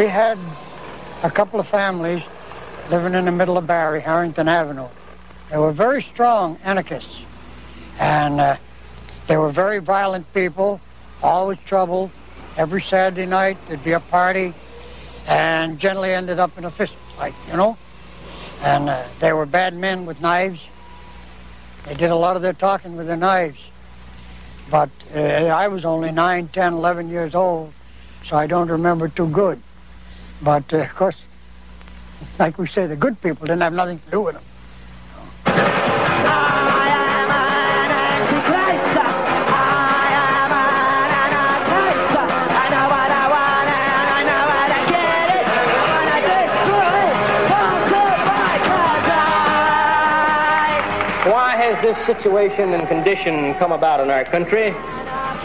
we had a couple of families living in the middle of Barre, Harrington Avenue. They were very strong anarchists, and uh, they were very violent people, always trouble. Every Saturday night there'd be a party, and generally ended up in a fist fight, you know. And uh, they were bad men with knives. They did a lot of their talking with their knives. But uh, I was only 9, 10, 11 years old, so I don't remember too good. But uh, of course, like we say, the good people didn't have nothing to do with them. Why has this situation and condition come about in our country?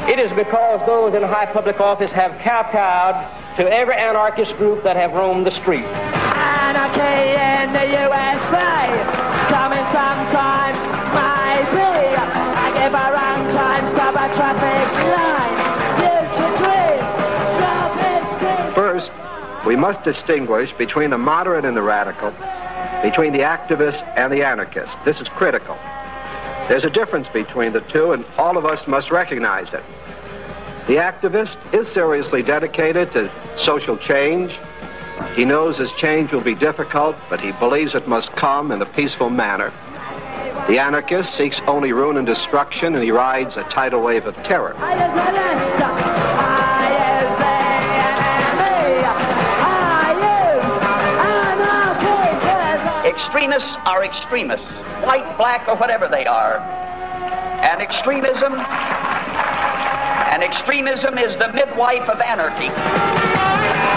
It is because those in high public office have kowtowed to every anarchist group that have roamed the street. Anarchy in the USA is coming sometime, maybe. I give a wrong time, stop a traffic line. Future dreams, shopping First, we must distinguish between the moderate and the radical, between the activist and the anarchist. This is critical. There's a difference between the two, and all of us must recognize it. The activist is seriously dedicated to social change. He knows his change will be difficult, but he believes it must come in a peaceful manner. The anarchist seeks only ruin and destruction, and he rides a tidal wave of terror. Extremists are extremists, white, black, or whatever they are. And extremism, and extremism is the midwife of anarchy.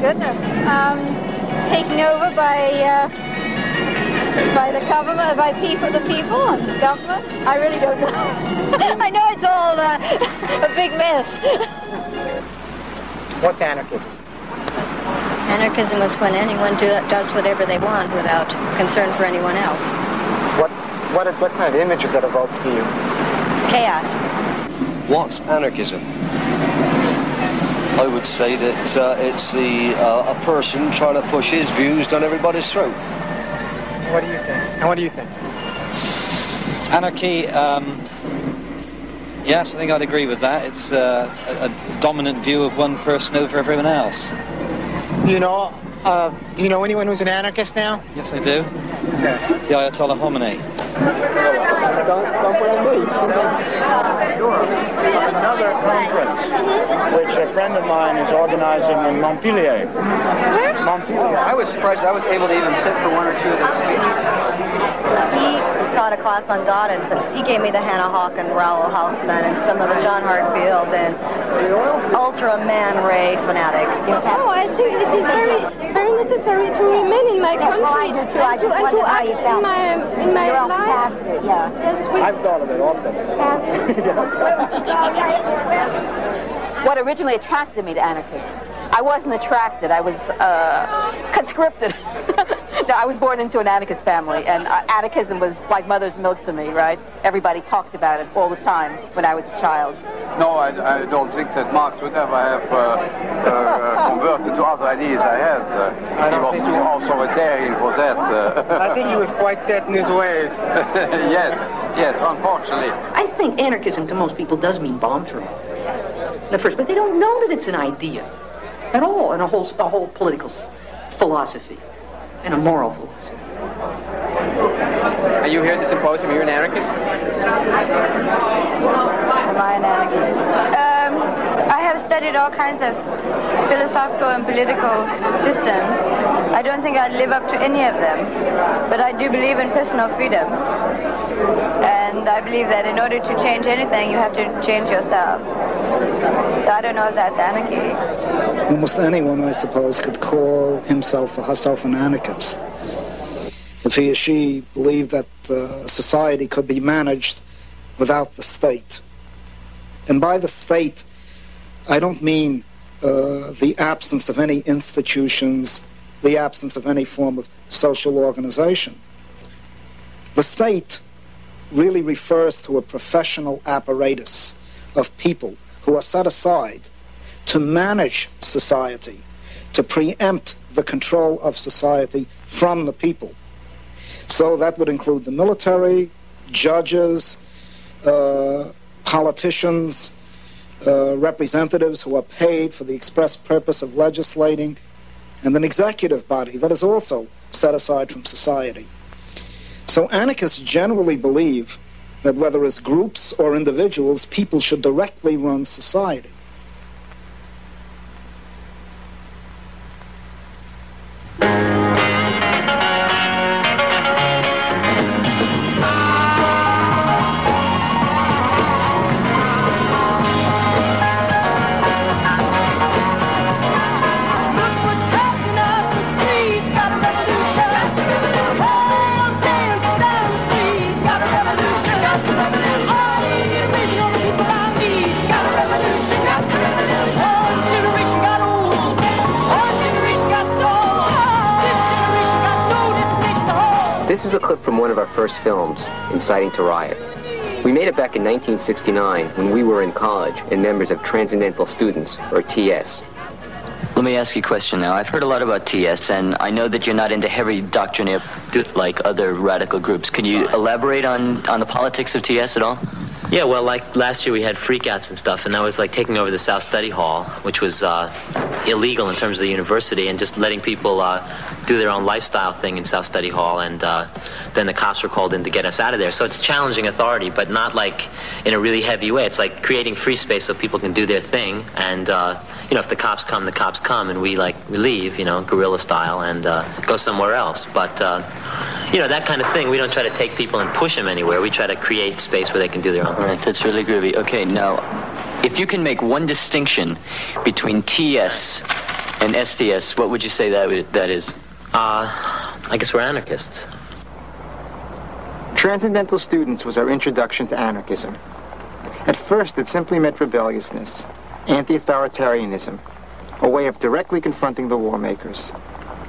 Goodness. Um, taking over by uh, by the government, by people, the people, and government. I really don't know. I know it's all uh, a big mess. What's anarchism? Anarchism is when anyone do, does whatever they want without concern for anyone else. What what what kind of image does that evoke for you? Chaos. What's anarchism? I would say that uh, it's the uh, a person trying to push his views down everybody's throat. What do you think? And what do you think? Anarchy, um, yes, I think I'd agree with that. It's uh, a, a dominant view of one person over everyone else. You know, uh, do you know anyone who's an anarchist now? Yes, I do. Who's that? The Ayatollah Khomeini. Another conference, which a friend of mine is organizing in Montpellier. Montpellier. I was surprised I was able to even sit for one or two of those speeches. He taught a class on God, and he gave me the Hannah Höch and Raoul Hausman and some of the John Heartfield and Ultra Man Ray fanatic. Oh, I think it is very, very necessary to remain in my country and to, and to act in my, in my life. Yes, with I've thought of it often. What originally attracted me to anarchism, I wasn't attracted. I was uh, conscripted. no, I was born into an anarchist family, and uh, anarchism was like mother's milk to me, right? Everybody talked about it all the time when I was a child. No, I, I don't think that Marx would ever have uh, uh, converted to other ideas I had. Uh, he was too authoritarian for that. Uh. I think he was quite set in his ways. yes, yes, unfortunately. I think anarchism to most people does mean bomb throwing. The first, but they don't know that it's an idea at all, and a whole a whole political philosophy and a moral philosophy. Are you here at the symposium? You're an anarchist? Am I an anarchist? Um, I have studied all kinds of philosophical and political systems. I don't think I'd live up to any of them, but I do believe in personal freedom. And I believe that in order to change anything, you have to change yourself. So I don't know if that's anarchy. Almost anyone, I suppose, could call himself or herself an anarchist if he or she believed that uh, society could be managed without the state. And by the state, I don't mean uh, the absence of any institutions, the absence of any form of social organization. The state really refers to a professional apparatus of people who are set aside to manage society, to preempt the control of society from the people. So that would include the military, judges, uh, politicians, uh, representatives who are paid for the express purpose of legislating, and an executive body that is also set aside from society. So anarchists generally believe that whether as groups or individuals, people should directly run society. Is a clip from one of our first films, Inciting to Riot. We made it back in 1969 when we were in college and members of Transcendental Students, or TS. Let me ask you a question now. I've heard a lot about TS, and I know that you're not into heavy doctrine like other radical groups. Can you elaborate on, on the politics of TS at all? Yeah, well, like last year we had freakouts and stuff, and that was like taking over the South Study Hall, which was uh, illegal in terms of the university, and just letting people uh, do their own lifestyle thing in South Study Hall, and uh, then the cops were called in to get us out of there. So it's challenging authority, but not like in a really heavy way. It's like creating free space so people can do their thing, and uh, you know, if the cops come, the cops come, and we like we leave, you know, guerrilla style, and uh, go somewhere else. But uh, you know, that kind of thing. We don't try to take people and push them anywhere. We try to create space where they can do their own All right, that's really groovy. Okay, now, if you can make one distinction between TS and SDS, what would you say that that is? Uh, I guess we're anarchists. Transcendental Students was our introduction to anarchism. At first, it simply meant rebelliousness, anti-authoritarianism, a way of directly confronting the war makers.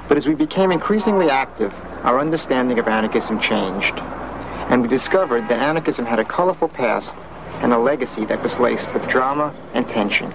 But as we became increasingly active, our understanding of anarchism changed. And we discovered that anarchism had a colorful past and a legacy that was laced with drama and tension.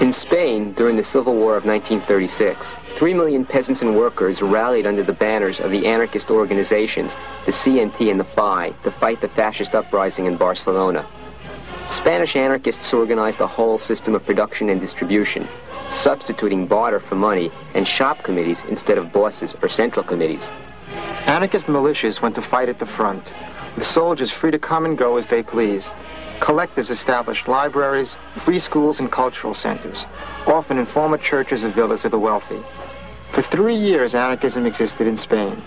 In Spain, during the Civil War of 1936, three million peasants and workers rallied under the banners of the anarchist organizations, the CNT and the FAI, to fight the fascist uprising in Barcelona. Spanish anarchists organized a whole system of production and distribution, substituting barter for money and shop committees instead of bosses or central committees. Anarchist militias went to fight at the front, with soldiers free to come and go as they pleased. Collectives established libraries, free schools, and cultural centers, often in former churches or villas of the wealthy. For three years, anarchism existed in Spain.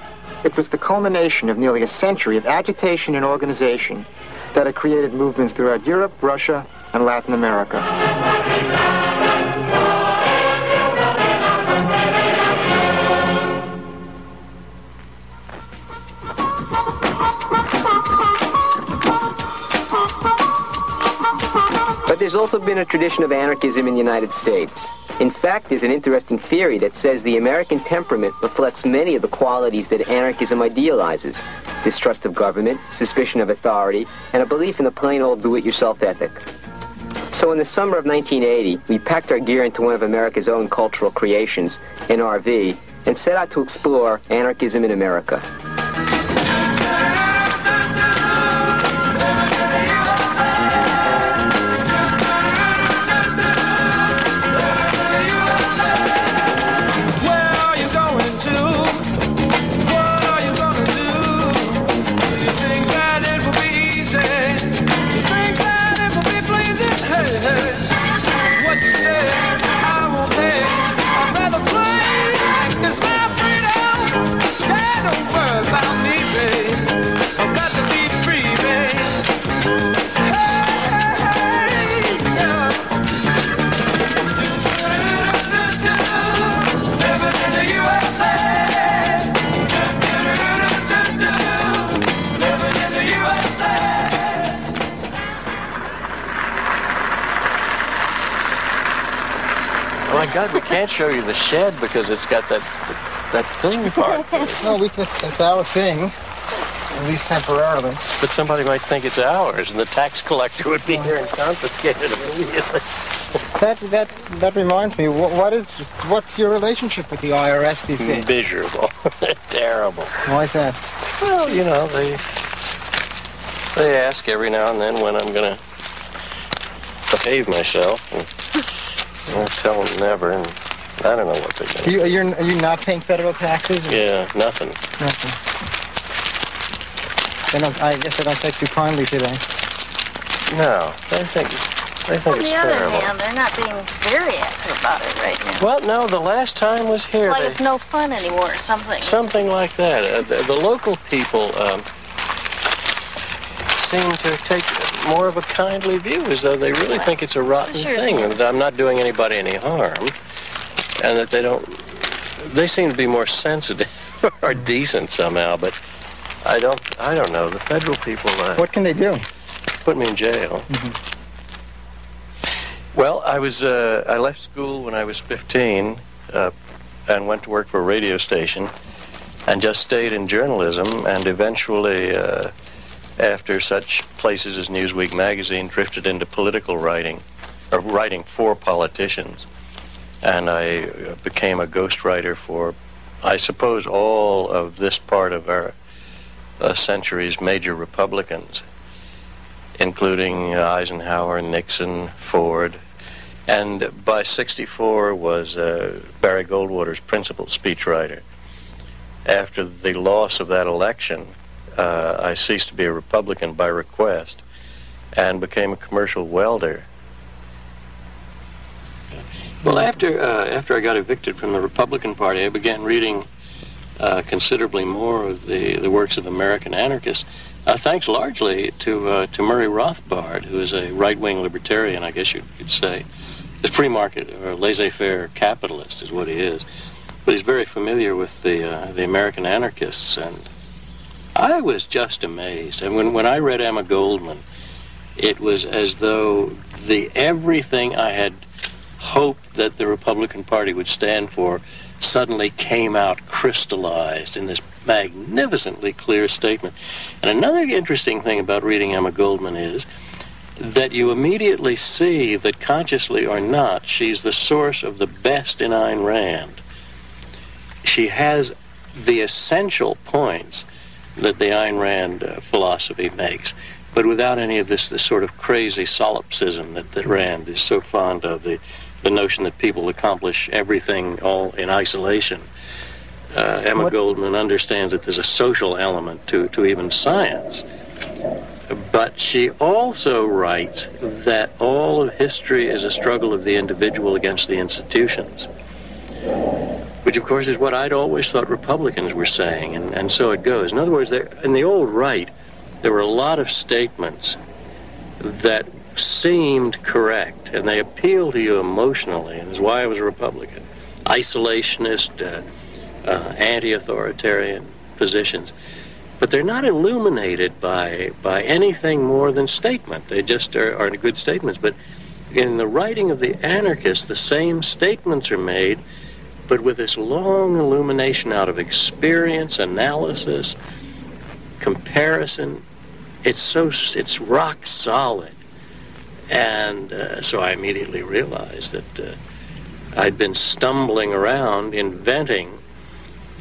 It was the culmination of nearly a century of agitation and organization that had created movements throughout Europe, Russia, and Latin America. But there's also been a tradition of anarchism in the United States. In fact, there's an interesting theory that says the American temperament reflects many of the qualities that anarchism idealizes distrust of government, suspicion of authority, and a belief in the plain old do it yourself ethic. So in the summer of 1980, we packed our gear into one of America's own cultural creations, an RV, and set out to explore anarchism in America. Can't show you the shed because it's got that that thing part. no, we can, it's our thing, at least temporarily. But somebody might think it's ours, and the tax collector would be here and confiscate it immediately. That that that reminds me. What, what is what's your relationship with the IRS these days? Miserable, terrible. Why is that? Well, you know they they ask every now and then when I'm going to behave myself, and I tell them never, and I don't know what they're going You, are you are you not paying federal taxes? Or? Yeah, nothing. Nothing. They don't, I guess they don't take too kindly to that. No, they think they think On it's the other terrible. hand, they're not being very active about it right now. Well, no, the last time was here. like they- it's no fun anymore or something. Something like that. Uh, the, the local people um, seem to take more of a kindly view, as though they really think it's a rotten Sure, thing, and that I'm not doing anybody any harm, and that they don't. They seem to be more sensitive or decent somehow, but I don't. I don't know. The federal people. Uh, What can they do? Put me in jail. Well, I was uh, I left school when I was 15 uh, and went to work for a radio station, and just stayed in journalism, and eventually, uh, after such places as Newsweek magazine, drifted into political writing, or writing for politicians, and I uh, became a ghostwriter for, I suppose, all of this part of our uh, century's major Republicans including uh, Eisenhower, Nixon, Ford, and by 64 was uh, Barry Goldwater's principal speechwriter. After the loss of that election, uh, I ceased to be a Republican by request and became a commercial welder. Well, after uh, after I got evicted from the Republican Party, I began reading uh, considerably more of the, the works of American anarchists, uh, thanks largely to uh, to Murray Rothbard, who is a right-wing libertarian, I guess you could say. The free market or laissez-faire capitalist is what he is, but he's very familiar with the uh, the American anarchists, and I was just amazed. And when when I read Emma Goldman, it was as though the everything I had hoped that the Republican Party would stand for suddenly came out crystallized in this magnificently clear statement. And another interesting thing about reading Emma Goldman is that you immediately see that consciously or not, she's the source of the best in Ayn Rand. She has the essential points that the Ayn Rand uh, philosophy makes, but without any of this, this sort of crazy solipsism that, that Rand is so fond of, the, the notion that people accomplish everything all in isolation. Uh, Emma Goldman understands that there's a social element to, to even science. But she also writes that all of history is a struggle of the individual against the institutions, which, of course, is what I'd always thought Republicans were saying, and, and so it goes. In other words, there, in the old right, there were a lot of statements that seemed correct, and they appeal to you emotionally, and is why I was a Republican. Isolationist, uh, uh, anti-authoritarian positions, but they're not illuminated by by anything more than statement. They just are, are good statements. But in the writing of the anarchists, the same statements are made, but with this long illumination out of experience, analysis, comparison. It's so it's rock solid, and uh, so I immediately realized that uh, I'd been stumbling around inventing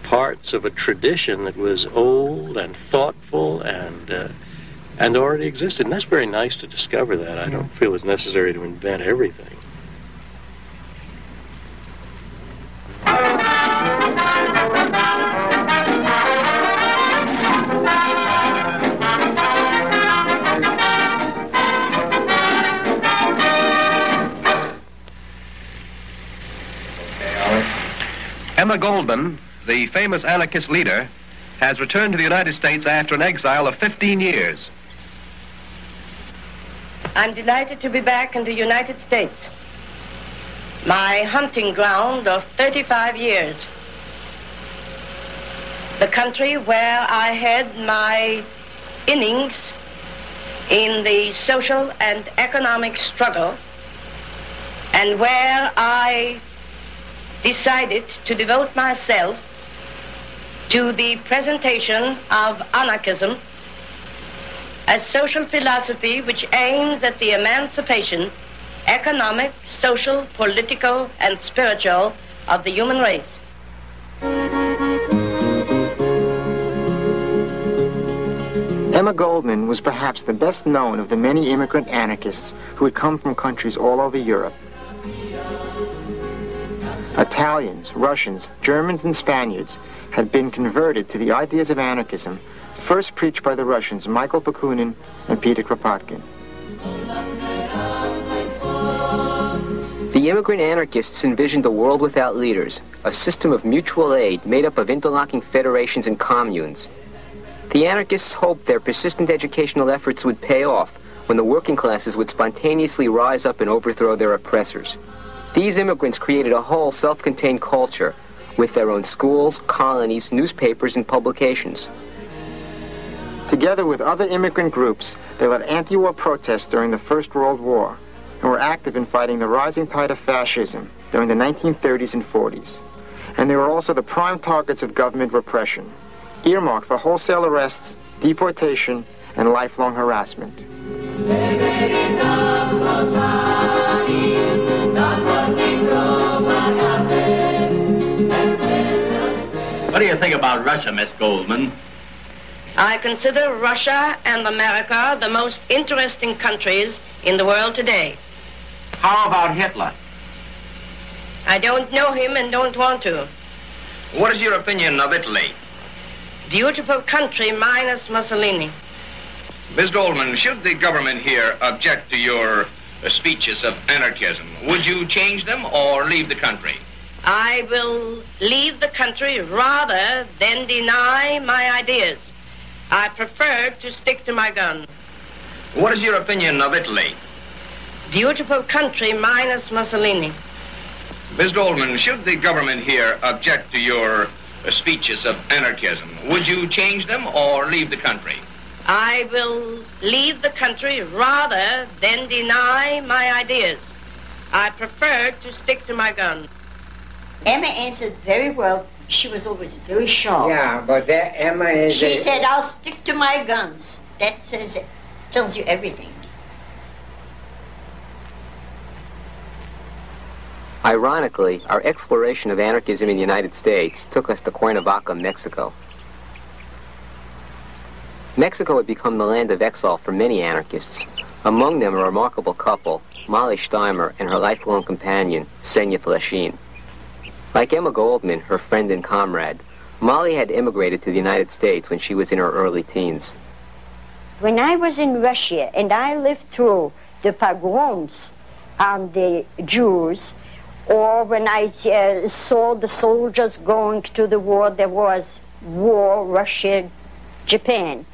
parts of a tradition that was old and thoughtful and uh, and already existed. And that's very nice to discover that. I don't feel it's necessary to invent everything. Emma Goldman, the famous anarchist leader, has returned to the United States after an exile of 15 years. I'm delighted to be back in the United States, my hunting ground of 35 years. The country where I had my innings in the social and economic struggle, and where I decided to devote myself to the presentation of anarchism a social philosophy which aims at the emancipation, economic, social, political, and spiritual of the human race. Emma Goldman was perhaps the best known of the many immigrant anarchists who had come from countries all over Europe. Italians, Russians, Germans, and Spaniards had been converted to the ideas of anarchism first preached by the Russians Michael Bakunin and Peter Kropotkin. The immigrant anarchists envisioned a world without leaders, a system of mutual aid made up of interlocking federations and communes, the anarchists hoped their persistent educational efforts would pay off when the working classes would spontaneously rise up and overthrow their oppressors. These immigrants created a whole self-contained culture with their own schools, colonies, newspapers, and publications. Together with other immigrant groups, they led anti-war protests during the First World War and were active in fighting the rising tide of fascism during the 1930s and 40s. And they were also the prime targets of government repression earmarked for wholesale arrests, deportation, and lifelong harassment. What do you think about Russia, Miss Goldman? I consider Russia and America the most interesting countries in the world today. How about Hitler? I don't know him and don't want to. What is your opinion of Italy? Beautiful country minus Mussolini. Miss Goldman, should the government here object to your uh, speeches of anarchism, would you change them or leave the country? I will leave the country rather than deny my ideas. I prefer to stick to my gun. What is your opinion of Italy? Beautiful country minus Mussolini. Miss Goldman, should the government here object to your uh, speeches of anarchism, would you change them or leave the country? I will leave the country rather than deny my ideas. I prefer to stick to my guns. Emma answered very well. She was always very sharp. Yeah, but that Emma is. She a, said, "I'll stick to my guns." That says it. Tells you everything. Ironically, our exploration of anarchism in the United States took us to Cuernavaca, Mexico. Mexico had become the land of exile for many anarchists, among them a remarkable couple, Molly Steimer and her lifelong companion, Senya Fleshin. Like Emma Goldman, her friend and comrade, Molly had immigrated to the United States when she was in her early teens. When I was in Russia and I lived through the pogroms on the Jews, or when I uh, saw the soldiers going to the war, there was war, Russia, Japan.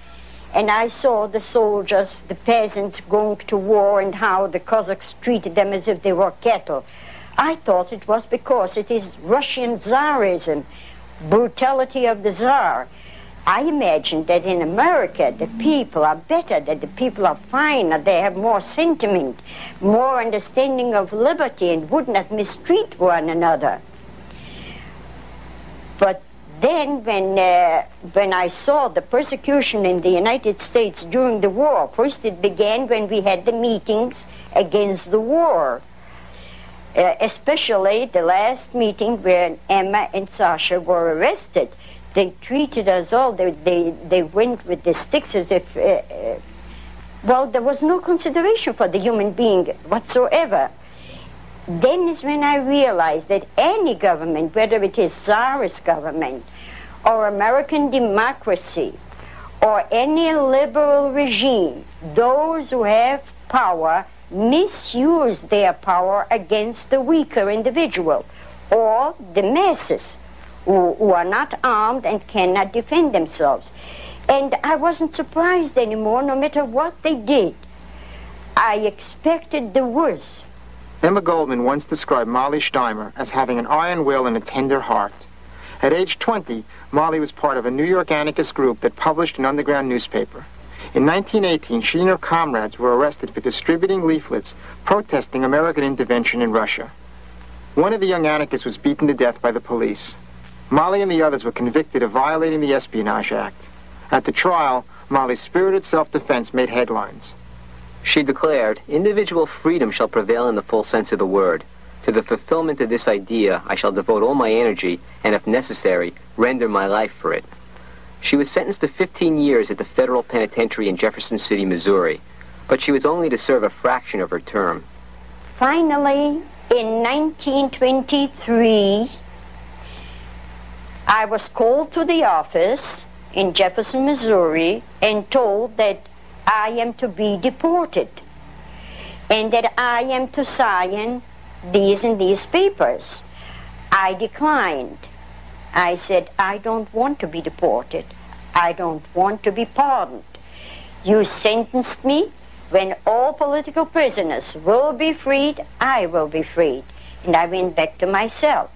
And I saw the soldiers, the peasants going to war and how the Cossacks treated them as if they were cattle. I thought it was because it is Russian Tsarism, brutality of the Tsar. I imagine that in America the people are better, that the people are finer, they have more sentiment, more understanding of liberty, and would not mistreat one another. But then when, uh, when I saw the persecution in the United States during the war, first it began when we had the meetings against the war. Uh, especially the last meeting when Emma and Sasha were arrested they treated us all. They, they, they went with the sticks as if, uh, uh, well, there was no consideration for the human being whatsoever. Then is when I realized that any government, whether it is Tsarist government or American democracy or any liberal regime, those who have power misuse their power against the weaker individual or the masses who, who are not armed and cannot defend themselves. And I wasn't surprised anymore, no matter what they did. I expected the worst. Emma Goldman once described Molly Steimer as having an iron will and a tender heart. At age 20, Molly was part of a New York anarchist group that published an underground newspaper. In 1918, she and her comrades were arrested for distributing leaflets protesting American intervention in Russia. One of the young anarchists was beaten to death by the police. Molly and the others were convicted of violating the Espionage Act. At the trial, Molly's spirited self-defense made headlines. She declared, individual freedom shall prevail in the full sense of the word. To the fulfillment of this idea, I shall devote all my energy, and if necessary, render my life for it. She was sentenced to 15 years at the federal penitentiary in Jefferson City, Missouri, but she was only to serve a fraction of her term. Finally, in 1923, I was called to the office in Jefferson, Missouri, and told that I am to be deported and that I am to sign these and these papers. I declined. I said, I don't want to be deported. I don't want to be pardoned. You sentenced me. When all political prisoners will be freed, I will be freed. And I went back to my cell.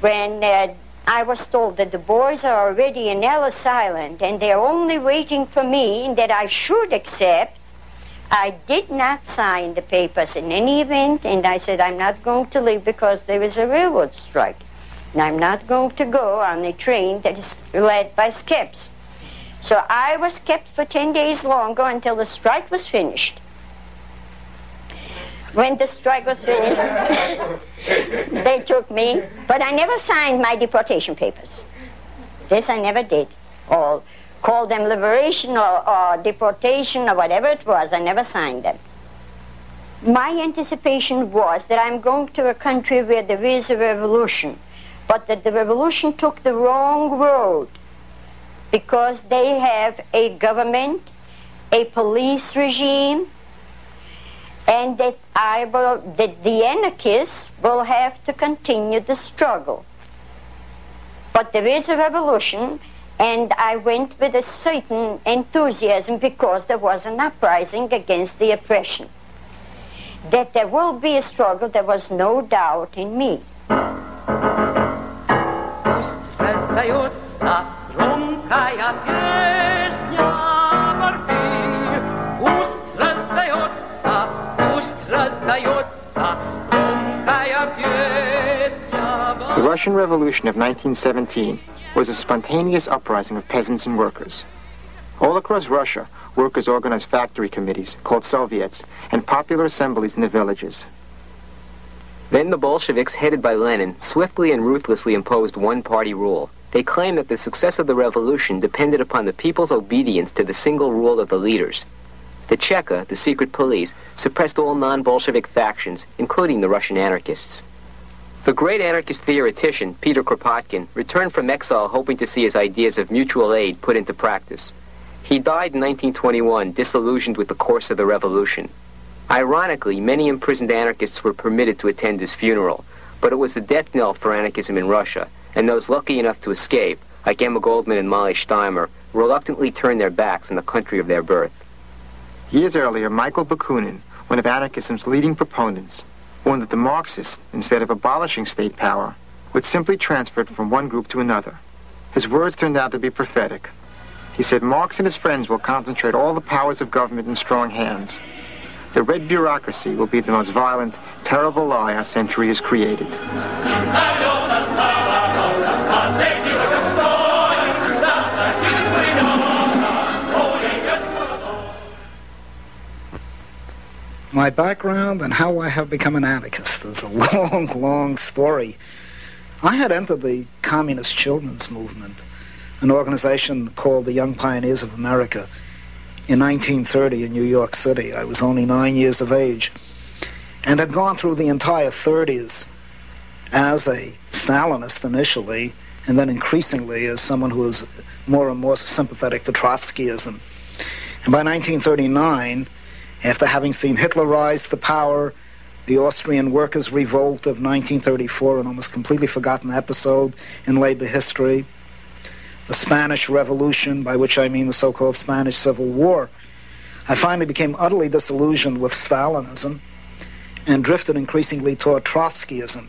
When uh, I was told that the boys are already in Ellis Island and they're only waiting for me and that I should accept, I did not sign the papers in any event, and I said I'm not going to leave because there is a railroad strike. And I'm not going to go on a train that is led by skips. So I was kept for 10 days longer until the strike was finished. When the strike was finished, they took me, but I never signed my deportation papers. This I never did. Or called them liberation or, or deportation or whatever it was, I never signed them. My anticipation was that I'm going to a country where there is a revolution, but that the revolution took the wrong road because they have a government, a police regime, and that I will, that the anarchists will have to continue the struggle. But there is a revolution, and I went with a certain enthusiasm because there was an uprising against the oppression. That there will be a struggle, there was no doubt in me. Russian Revolution of 1917 was a spontaneous uprising of peasants and workers. All across Russia, workers organized factory committees, called Soviets, and popular assemblies in the villages. Then the Bolsheviks, headed by Lenin, swiftly and ruthlessly imposed one-party rule. They claimed that the success of the revolution depended upon the people's obedience to the single rule of the leaders. The Cheka, the secret police, suppressed all non-Bolshevik factions, including the Russian anarchists. The great anarchist theoretician, Peter Kropotkin, returned from exile hoping to see his ideas of mutual aid put into practice. He died in 1921, disillusioned with the course of the revolution. Ironically, many imprisoned anarchists were permitted to attend his funeral, but it was the death knell for anarchism in Russia, and those lucky enough to escape, like Emma Goldman and Molly Steimer, reluctantly turned their backs on the country of their birth. Years earlier, Michael Bakunin, one of anarchism's leading proponents, warned that the Marxists, instead of abolishing state power, would simply transfer it from one group to another. His words turned out to be prophetic. He said Marx and his friends will concentrate all the powers of government in strong hands. The red bureaucracy will be the most violent, terrible lie our century has created. My background and how I have become an anarchist is a long, long story. I had entered the Communist Children's Movement, an organization called the Young Pioneers of America, in 1930 in New York City. I was only nine years of age and had gone through the entire 30s as a Stalinist initially, and then increasingly as someone who was more and more sympathetic to Trotskyism. And by 1939, after having seen Hitler rise to power, the Austrian Workers' Revolt of 1934, an almost completely forgotten episode in labor history, the Spanish Revolution, by which I mean the so-called Spanish Civil War, I finally became utterly disillusioned with Stalinism and drifted increasingly toward Trotskyism.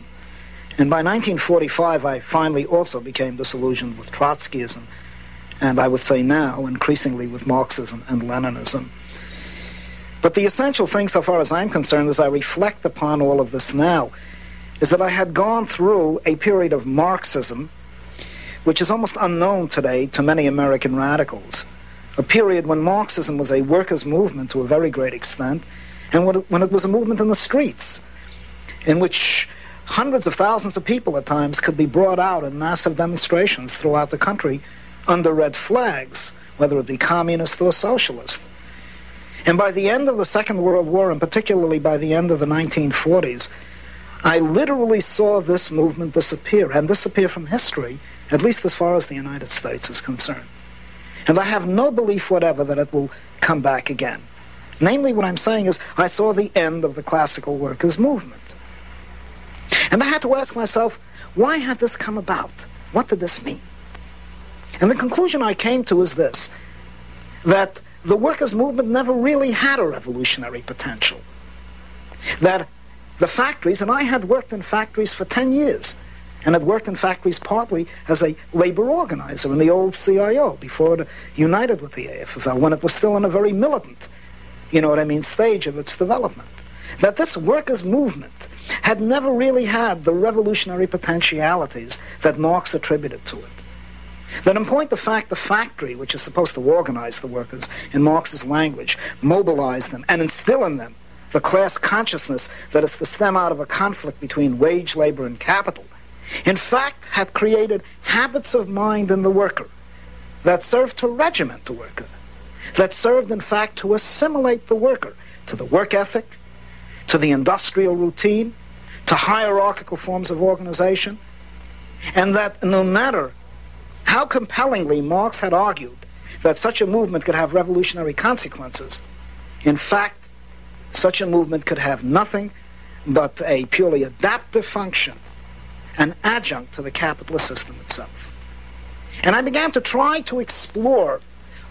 And by 1945, I finally also became disillusioned with Trotskyism, and I would say now increasingly with Marxism and Leninism. But the essential thing, so far as I'm concerned, as I reflect upon all of this now, is that I had gone through a period of Marxism, which is almost unknown today to many American radicals. A period when Marxism was a workers' movement to a very great extent, and when it, was a movement in the streets, in which hundreds of thousands of people at times could be brought out in massive demonstrations throughout the country under red flags, whether it be communist or socialist. And by the end of the Second World War, and particularly by the end of the 1940s, I literally saw this movement disappear, and disappear from history, at least as far as the United States is concerned. And I have no belief whatever that it will come back again. Namely, what I'm saying is, I saw the end of the classical workers' movement. And I had to ask myself, why had this come about? What did this mean? And the conclusion I came to is this that the workers' movement never really had a revolutionary potential. That the factories, and I had worked in factories for 10 years, and had worked in factories partly as a labor organizer in the old CIO before it united with the AFL, when it was still in a very militant, you know what I mean, stage of its development. That this workers' movement had never really had the revolutionary potentialities that Marx attributed to it. That in point of fact, the factory, which is supposed to organize the workers in Marx's language, mobilize them, and instill in them the class consciousness that is to stem out of a conflict between wage labor and capital, in fact had created habits of mind in the worker that served to regiment the worker, that served in fact to assimilate the worker to the work ethic, to the industrial routine, to hierarchical forms of organization, and that no matter how compellingly Marx had argued that such a movement could have revolutionary consequences, in fact, such a movement could have nothing but a purely adaptive function, an adjunct to the capitalist system itself. And I began to try to explore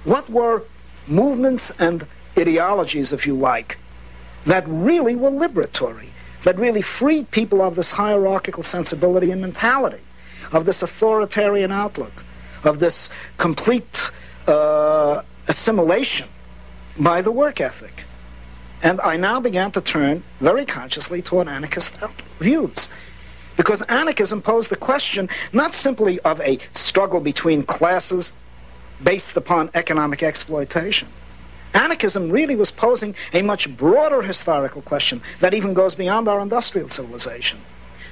what were movements and ideologies, if you like, that really were liberatory, that really freed people of this hierarchical sensibility and mentality, of this authoritarian outlook, of this complete uh, assimilation by the work ethic. And I now began to turn very consciously toward anarchist views. Because anarchism posed the question not simply of a struggle between classes based upon economic exploitation. Anarchism really was posing a much broader historical question that even goes beyond our industrial civilization.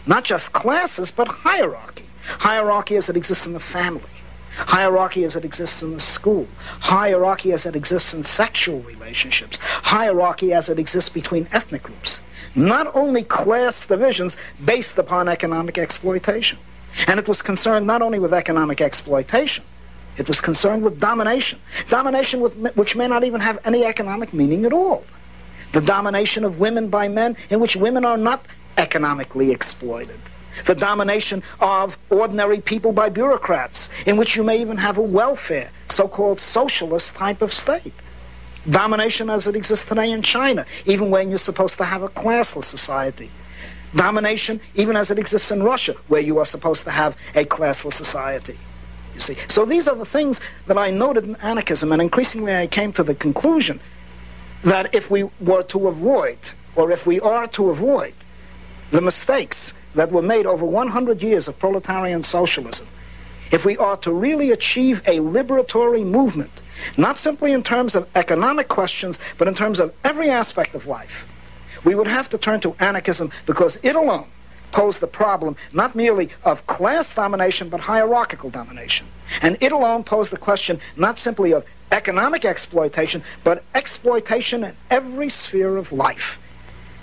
Not just classes, but hierarchy. Hierarchy as it exists in the family. Hierarchy as it exists in the school. Hierarchy as it exists in sexual relationships. Hierarchy as it exists between ethnic groups. Not only class divisions based upon economic exploitation. And it was concerned not only with economic exploitation, it was concerned with domination. Domination with, which may not even have any economic meaning at all. The domination of women by men in which women are not economically exploited the domination of ordinary people by bureaucrats, in which you may even have a welfare, so-called socialist type of state. Domination as it exists today in China, even when you're supposed to have a classless society. Domination even as it exists in Russia, where you are supposed to have a classless society. You see, so these are the things that I noted in anarchism, and increasingly I came to the conclusion that if we were to avoid, or if we are to avoid, the mistakes that were made over 100 years of proletarian socialism, if we are to really achieve a liberatory movement, not simply in terms of economic questions, but in terms of every aspect of life, we would have to turn to anarchism because it alone posed the problem not merely of class domination, but hierarchical domination. And it alone posed the question not simply of economic exploitation, but exploitation in every sphere of life.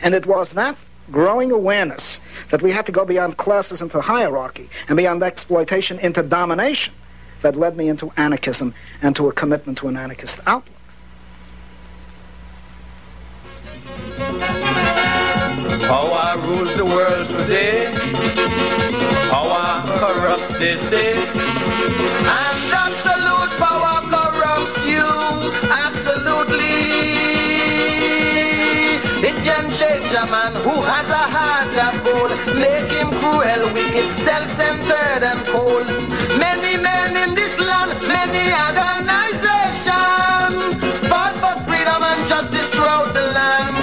And it was that growing awareness that we had to go beyond classes into hierarchy and beyond exploitation into domination that led me into anarchism and to a commitment to an anarchist outlook. Power rules the world today. Power corrupts, they say. And A man who has a heart of gold. Make him cruel, wicked, self-centered and cold. Many men in this land, many organizations fought for freedom and justice throughout the land.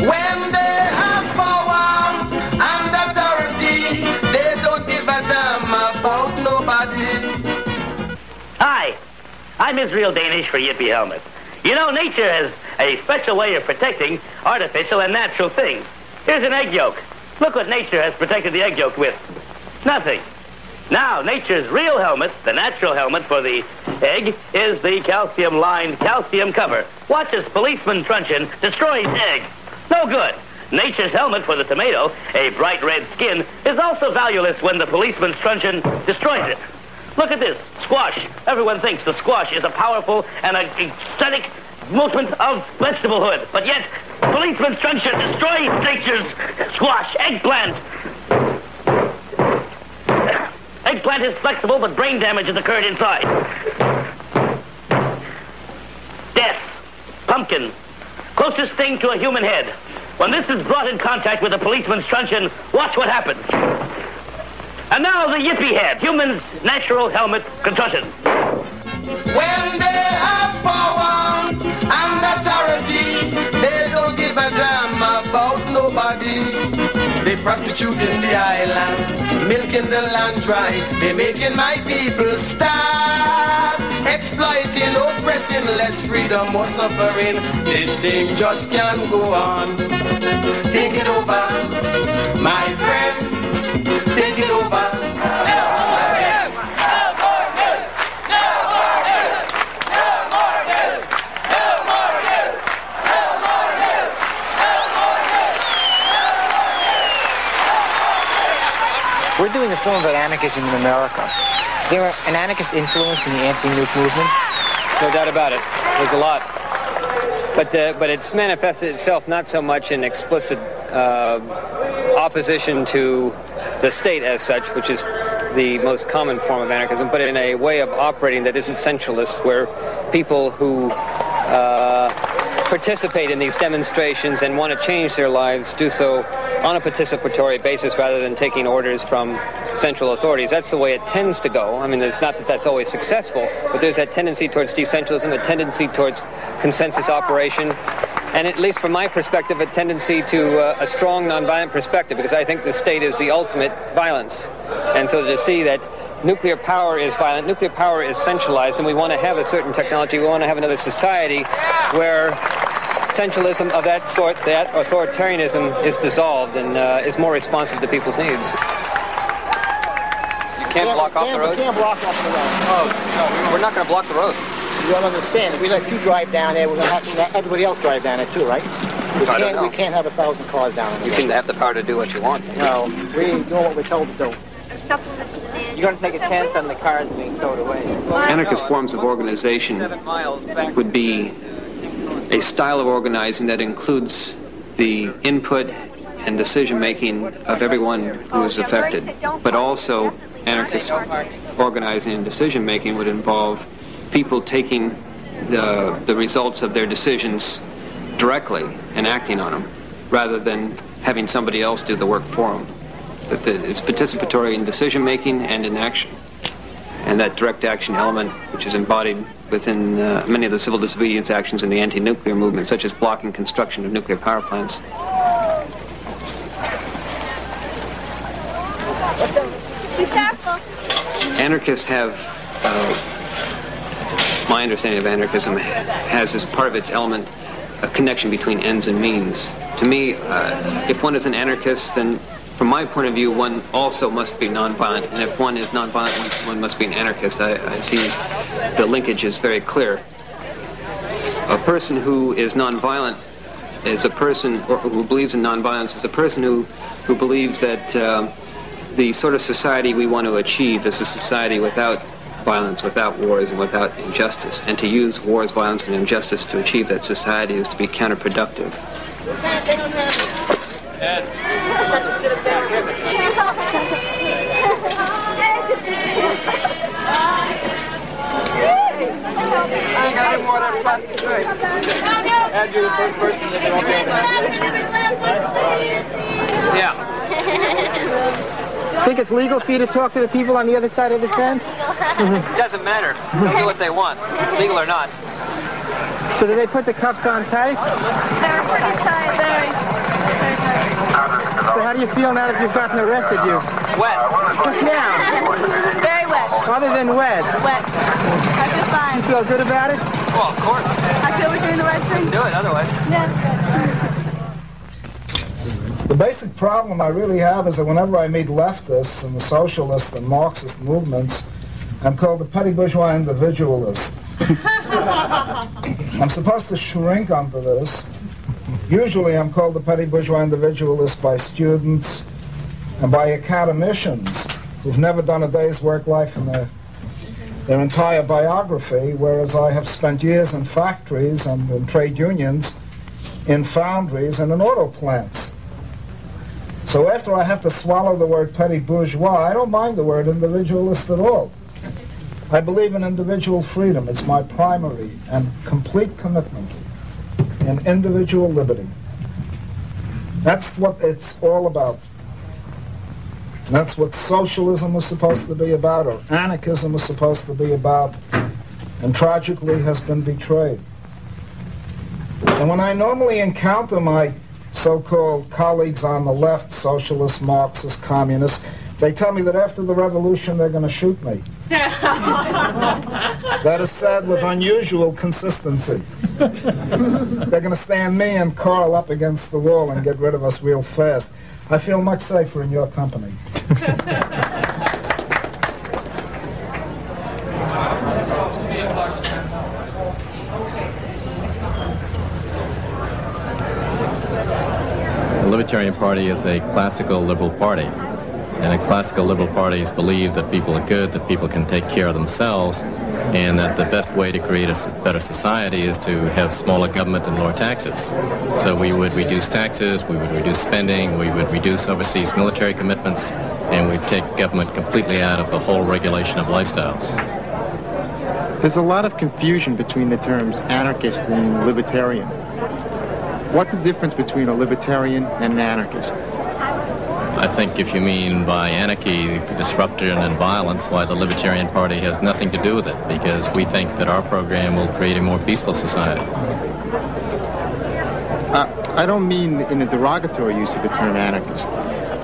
When they have power and authority, they don't give a damn about nobody. Hi, I'm Israel Danish for Yippie Helmet. You know, nature has a special way of protecting artificial and natural things. Here's an egg yolk. Look what nature has protected the egg yolk with. Nothing. Now, nature's real helmet, the natural helmet for the egg, is the calcium-lined calcium cover. Watch as policeman truncheon destroys egg. No good. Nature's helmet for the tomato, a bright red skin, is also valueless when the policeman's truncheon destroys it. Look at this, squash. Everyone thinks the squash is a powerful and a aesthetic movement of vegetablehood, but yet policeman's truncheon destroys nature's squash, eggplant. Eggplant is flexible, but brain damage has occurred inside. Death. Pumpkin. Closest thing to a human head. When this is brought in contact with a policeman's truncheon, watch what happens. And now the yippee head, human's natural helmet concussion. When they have power and authority, they don't give a damn about nobody. They prostituting the island, milking the land dry. They making my people starve, exploiting, oppressing, less freedom, more suffering. This thing just can't go on. Think it over, my friend. Doing a anarchism in America. Is there an anarchist influence in the anti-nuke movement? No doubt about it. There's a lot. But, uh, but it's manifested itself not so much in explicit uh, opposition to the state as such, which is the most common form of anarchism, but in a way of operating that isn't centralist, where people who uh, participate in these demonstrations and want to change their lives do so on a participatory basis rather than taking orders from central authorities. That's the way it tends to go. I mean, it's not that that's always successful, but there's that tendency towards decentralism, a tendency towards consensus operation, and at least from my perspective, a tendency to uh, a strong nonviolent perspective, because I think the state is the ultimate violence. And so to see that nuclear power is violent, nuclear power is centralized, and we want to have a certain technology, we want to have another society where centralism of that sort, that authoritarianism is dissolved and uh, is more responsive to people's needs. You can't block off the road? We can't block off the road. Oh, no, we're not going to block the road. You don't understand. If we let you drive down there, we're going to have to let everybody else drive down there too, right? We I don't can't, know. we can't have a thousand cars down there. You seem to have the power to do what you want. No, we ain't doing what we're told to do. You're going to take a chance on the cars being towed away. Anarchist forms of organization would be a style of organizing that includes the input and decision making of everyone who is affected. But also, anarchist organizing and decision making would involve people taking the, the results of their decisions directly and acting on them rather than having somebody else do the work for them. That the, it's participatory in decision making and in action. And that direct action element, which is embodied within uh, many of the civil disobedience actions in the anti-nuclear movement, such as blocking construction of nuclear power plants. Anarchists have, uh, my understanding of anarchism has as part of its element a connection between ends and means. To me, uh, if one is an anarchist, then from my point of view, one also must be nonviolent. And if one is nonviolent, one, must be an anarchist. I, I see the linkage is very clear. A person who is nonviolent is a person or who believes in nonviolence is a person who, who believes that uh, the sort of society we want to achieve is a society without violence, without wars, and without injustice. And to use wars, violence, and injustice to achieve that society is to be counterproductive. I got him more of that plastic crates. And you're the first person that won't be able to Yeah. Think it's legal for you to talk to the people on the other side of the fence? It doesn't matter. They'll do what they want, legal or not. So do they put the cuffs on tight? They're pretty tight, very. very tight. So how do you feel now that you've gotten arrested? You Wet. just now, Very wet. other than wet. Wet. I feel fine. You feel good about it? Well, of course. I feel we're doing the right thing. Do it otherwise. Yeah. The basic problem I really have is that whenever I meet leftists and the socialist and Marxist movements, I'm called a petty bourgeois individualist. I'm supposed to shrink under this. Usually I'm called a petty bourgeois individualist by students and by academicians who've never done a day's work life in their, their entire biography, whereas I have spent years in factories and in trade unions, in foundries and in auto plants. So after I have to swallow the word petty bourgeois, I don't mind the word individualist at all. I believe in individual freedom. It's my primary and complete commitment in individual liberty. That's what it's all about. That's what socialism was supposed to be about, or anarchism was supposed to be about, and tragically has been betrayed. And when I normally encounter my so-called colleagues on the left, socialists, Marxists, communists, they tell me that after the revolution they're going to shoot me. That is said with unusual consistency. They're going to stand me and Karl up against the wall and get rid of us real fast. I feel much safer in your company. The Libertarian Party is a classical liberal party. And the classical liberal parties believe that people are good, that people can take care of themselves, and that the best way to create a better society is to have smaller government and lower taxes. So we would reduce taxes, we would reduce spending, we would reduce overseas military commitments, and we'd take government completely out of the whole regulation of lifestyles. There's a lot of confusion between the terms anarchist and libertarian. What's the difference between a libertarian and an anarchist? I think if you mean by anarchy, disruption, and violence, why the Libertarian Party has nothing to do with it, because we think that our program will create a more peaceful society. Uh, I don't mean in the derogatory use of the term anarchist,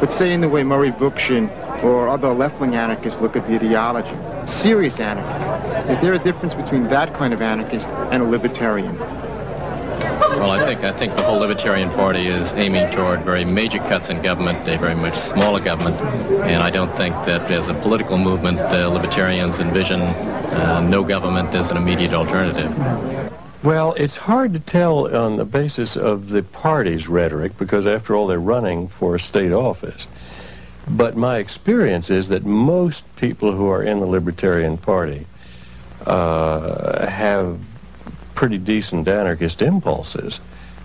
but say in the way Murray Bookchin or other left-wing anarchists look at the ideology. Serious anarchist. Is there a difference between that kind of anarchist and a libertarian? Well, I think I think the whole Libertarian Party is aiming toward very major cuts in government, a very much smaller government, and I don't think that as a political movement, the Libertarians envision uh, no government as an immediate alternative. Well, it's hard to tell on the basis of the party's rhetoric because, after all, they're running for state office. But my experience is that most people who are in the Libertarian Party uh, have pretty decent anarchist impulses.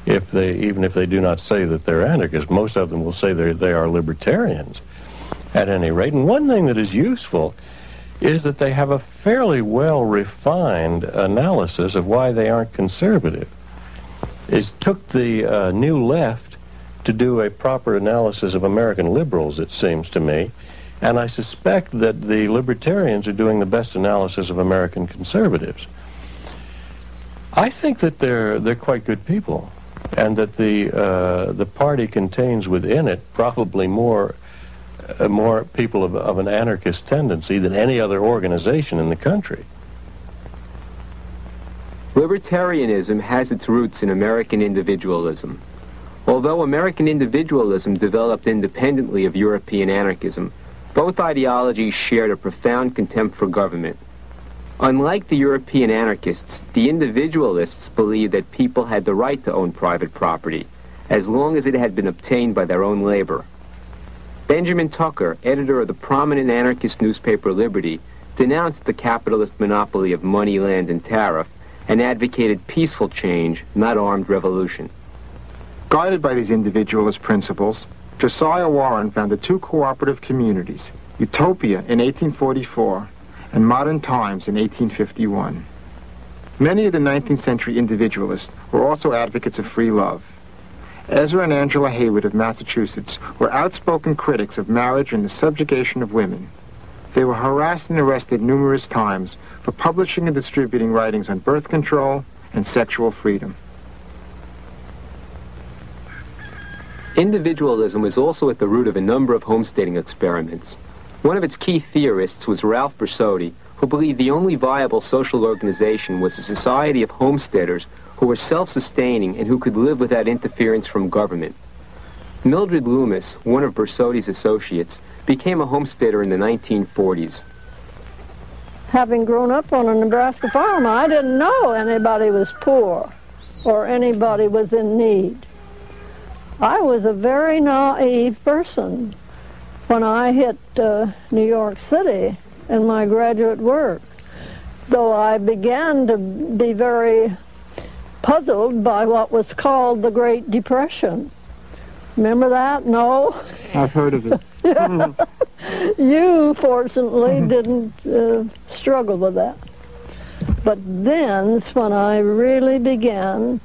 If they, even if they do not say that they're anarchists, most of them will say they they are libertarians, at any rate. And one thing that is useful is that they have a fairly well refined analysis of why they aren't conservative. It took the uh, new left to do a proper analysis of American liberals, it seems to me, and I suspect that the libertarians are doing the best analysis of American conservatives. I think that they're they're quite good people, and that the uh, the party contains within it probably more uh, more people of, of an anarchist tendency than any other organization in the country. Libertarianism has its roots in American individualism. Although American individualism developed independently of European anarchism, both ideologies shared a profound contempt for government. Unlike the European anarchists, the individualists believed that people had the right to own private property, as long as it had been obtained by their own labor. Benjamin Tucker, editor of the prominent anarchist newspaper Liberty, denounced the capitalist monopoly of money, land, and tariff, and advocated peaceful change, not armed revolution. Guided by these individualist principles, Josiah Warren founded two cooperative communities, Utopia in 1844 and Modern Times in 1851. Many of the 19th century individualists were also advocates of free love. Ezra and Angela Heywood of Massachusetts were outspoken critics of marriage and the subjugation of women. They were harassed and arrested numerous times for publishing and distributing writings on birth control and sexual freedom. Individualism was also at the root of a number of homesteading experiments. One of its key theorists was Ralph Borsodi, who believed the only viable social organization was a society of homesteaders who were self-sustaining and who could live without interference from government. Mildred Loomis, one of Borsodi's associates, became a homesteader in the 1940s. Having grown up on a Nebraska farm, I didn't know anybody was poor or anybody was in need. I was a very naive person when I hit uh, New York City in my graduate work, though I began to be very puzzled by what was called the Great Depression. Remember that? No? I've heard of it. you, fortunately, didn't uh, struggle with that. But then's when I really began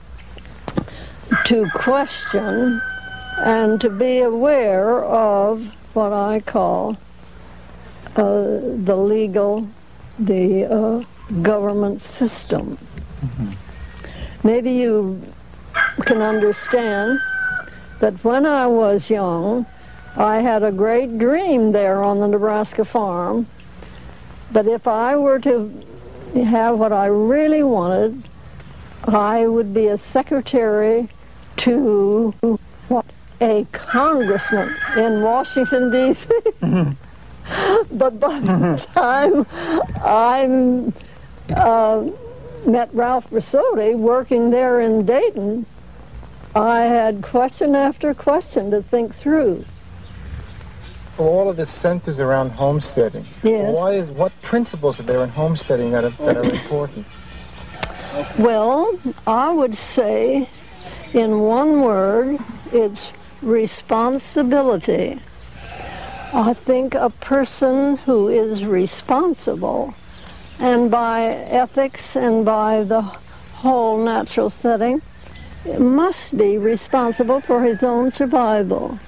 to question and to be aware of what I call uh, the legal, the uh, government system. Mm-hmm. Maybe you can understand that when I was young, I had a great dream there on the Nebraska farm that if I were to have what I really wanted, I would be a secretary to what a congressman in Washington D.C. but by the time I uh, met Ralph Borsodi working there in Dayton, I had question after question to think through. All of this centers around homesteading. Yes. Why is what principles are there in homesteading that are, that are important? Well, I would say, in one word, it's responsibility. I think a person who is responsible, and by ethics and by the whole natural setting, must be responsible for his own survival.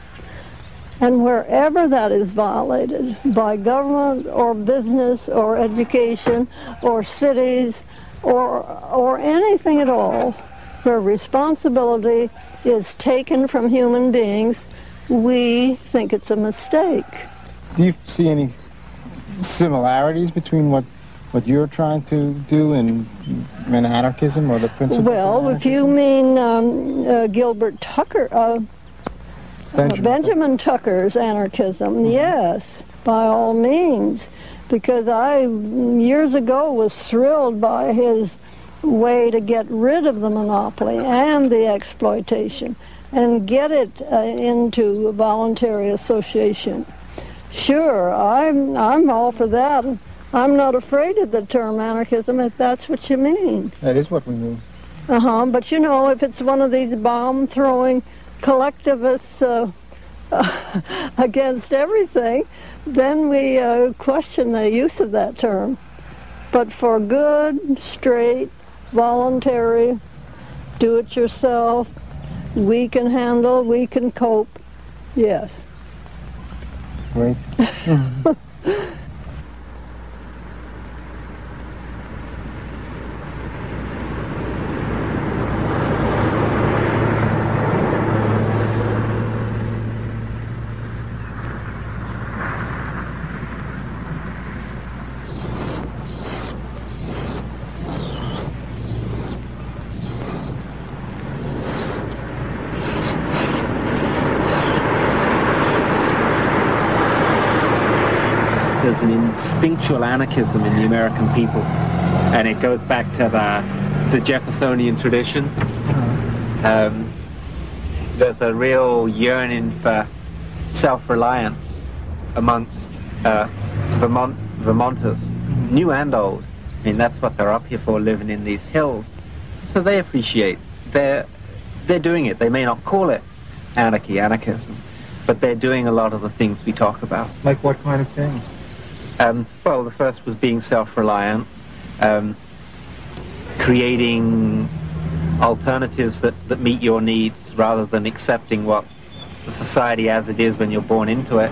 And wherever that is violated by government or business or education or cities or, or anything at all, where responsibility is taken from human beings, we think it's a mistake. Do you see any similarities between what what you're trying to do and, and anarchism or the principles? Well, if you mean um, uh, Gilbert Tucker, uh, Benjamin. uh, Benjamin Tucker's anarchism, yes, by all means, because I years ago was thrilled by his way to get rid of the monopoly and the exploitation and get it uh, into voluntary association. Sure, I'm I'm all for that. I'm not afraid of the term anarchism if that's what you mean. That is what we mean. Uh huh. But you know, if it's one of these bomb throwing collectivists uh, against everything, then we uh, question the use of that term. But for good, straight, voluntary, do it yourself, we can handle, we can cope, yes. Great. there's an anarchism in the American people, and it goes back to the, the Jeffersonian tradition. Um, there's a real yearning for self-reliance amongst uh, Vermont, Vermonters, new and old. I mean, that's what they're up here for, living in these hills. So they appreciate. They're, they're doing it. They may not call it anarchy, anarchism, but they're doing a lot of the things we talk about. Like what kind of things? Um, well, the first was being self-reliant, um, creating alternatives that, that meet your needs rather than accepting what society as it is when you're born into it.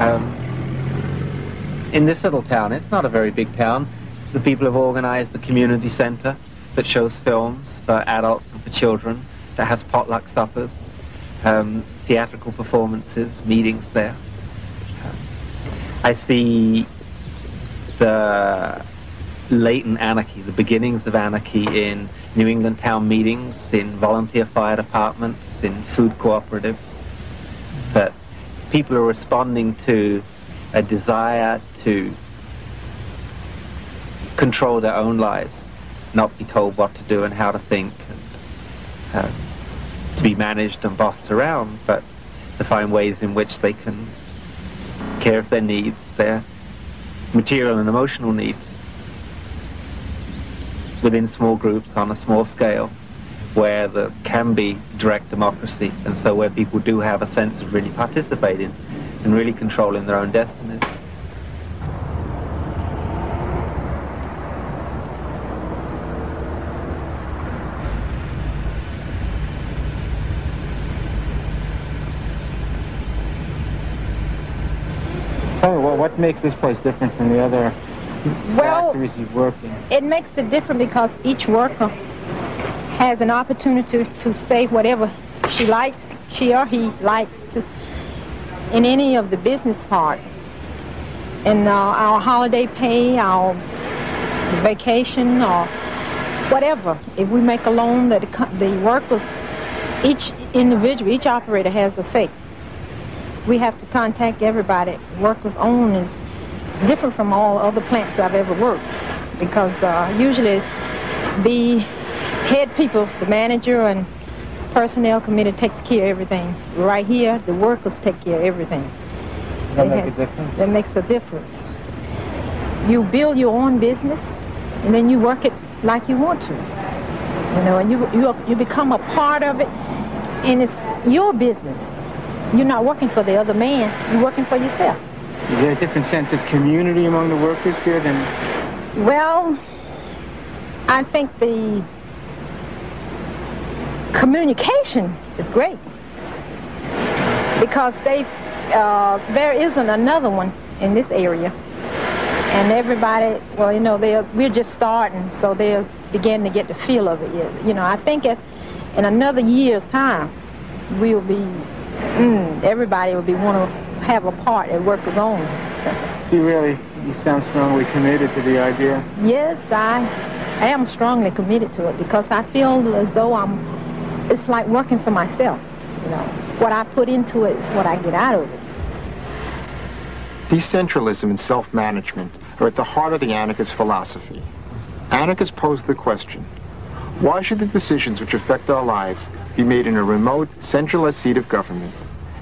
Um, in this little town, it's not a very big town, the people have organized a community center that shows films for adults and for children, that has potluck suppers, um, theatrical performances, meetings there. I see the latent anarchy, the beginnings of anarchy in New England town meetings, in volunteer fire departments, in food cooperatives, that people are responding to a desire to control their own lives, not be told what to do and how to think, and, uh, to be managed and bossed around, but to find ways in which they can care of their needs, their material and emotional needs within small groups on a small scale where there can be direct democracy and so where people do have a sense of really participating and really controlling their own destinies. Oh, well, what makes this place different from the other Well, factories you've worked in? It makes it different because each worker has an opportunity to say whatever she likes, she or he likes to, in any of the business part. And uh, our holiday pay, our vacation, or whatever. If we make a loan, that the the workers, each individual, each operator has a say. We have to contact everybody. Workers' own is different from all other plants I've ever worked because uh, usually the head people, the manager and personnel committee takes care of everything. Right here, the workers take care of everything. That make a have- difference? That makes a difference. You build your own business, and then you work it like you want to. You know, and you you you become a part of it, and it's your business. You're not working for the other man. You're working for yourself. Is there a different sense of community among the workers here than... Well, I think the communication is great because they uh, there isn't another one in this area, and everybody, well, you know, they we're just starting, so they're beginning to get the feel of it. You know, I think if in another year's time, we'll be mm, everybody would be want to have a part at Workers Own. So you really, you sound strongly committed to the idea. Yes, I, I am strongly committed to it because I feel as though I'm, it's like working for myself. You know, what I put into it is what I get out of it. Decentralism and self-management are at the heart of the anarchist philosophy. Anarchists pose the question, why should the decisions which affect our lives be made in a remote, centralized seat of government?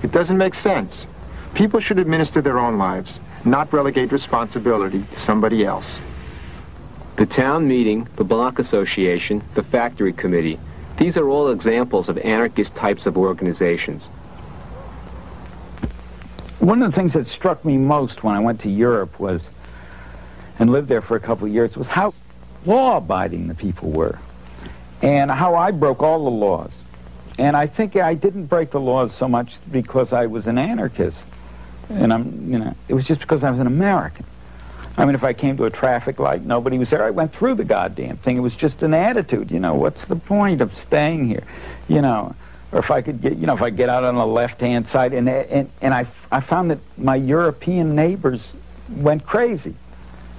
It doesn't make sense. People should administer their own lives, not relegate responsibility to somebody else. The town meeting, the block association, the factory committee, these are all examples of anarchist types of organizations. One of the things that struck me most when I went to Europe was, and lived there for a couple of years, was how law-abiding the people were, and how I broke all the laws. And I think I didn't break the laws so much because I was an anarchist, and I'm, you know, it was just because I was an American. I mean, if I came to a traffic light, nobody was there. I went through the goddamn thing. It was just an attitude, you know. What's the point of staying here, you know? Or if I could get, you know, if I get out on the left-hand side, and and and I I found that my European neighbors went crazy.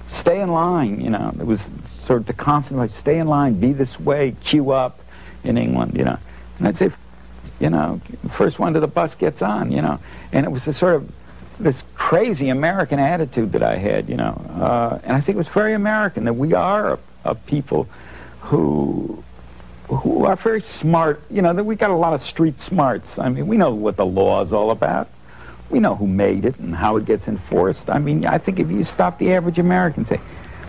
Stay in line, you know. It was sort of the constant like, stay in line, be this way, queue up, in England, you know. And I'd say, you know, first one to the bus gets on, you know. And it was a sort of this crazy American attitude that I had, you know. Uh, and I think it was very American that we are a, a people who who are very smart. You know, that we got a lot of street smarts. I mean, we know what the law is all about. We know who made it and how it gets enforced. I mean, I think if you stop the average American say,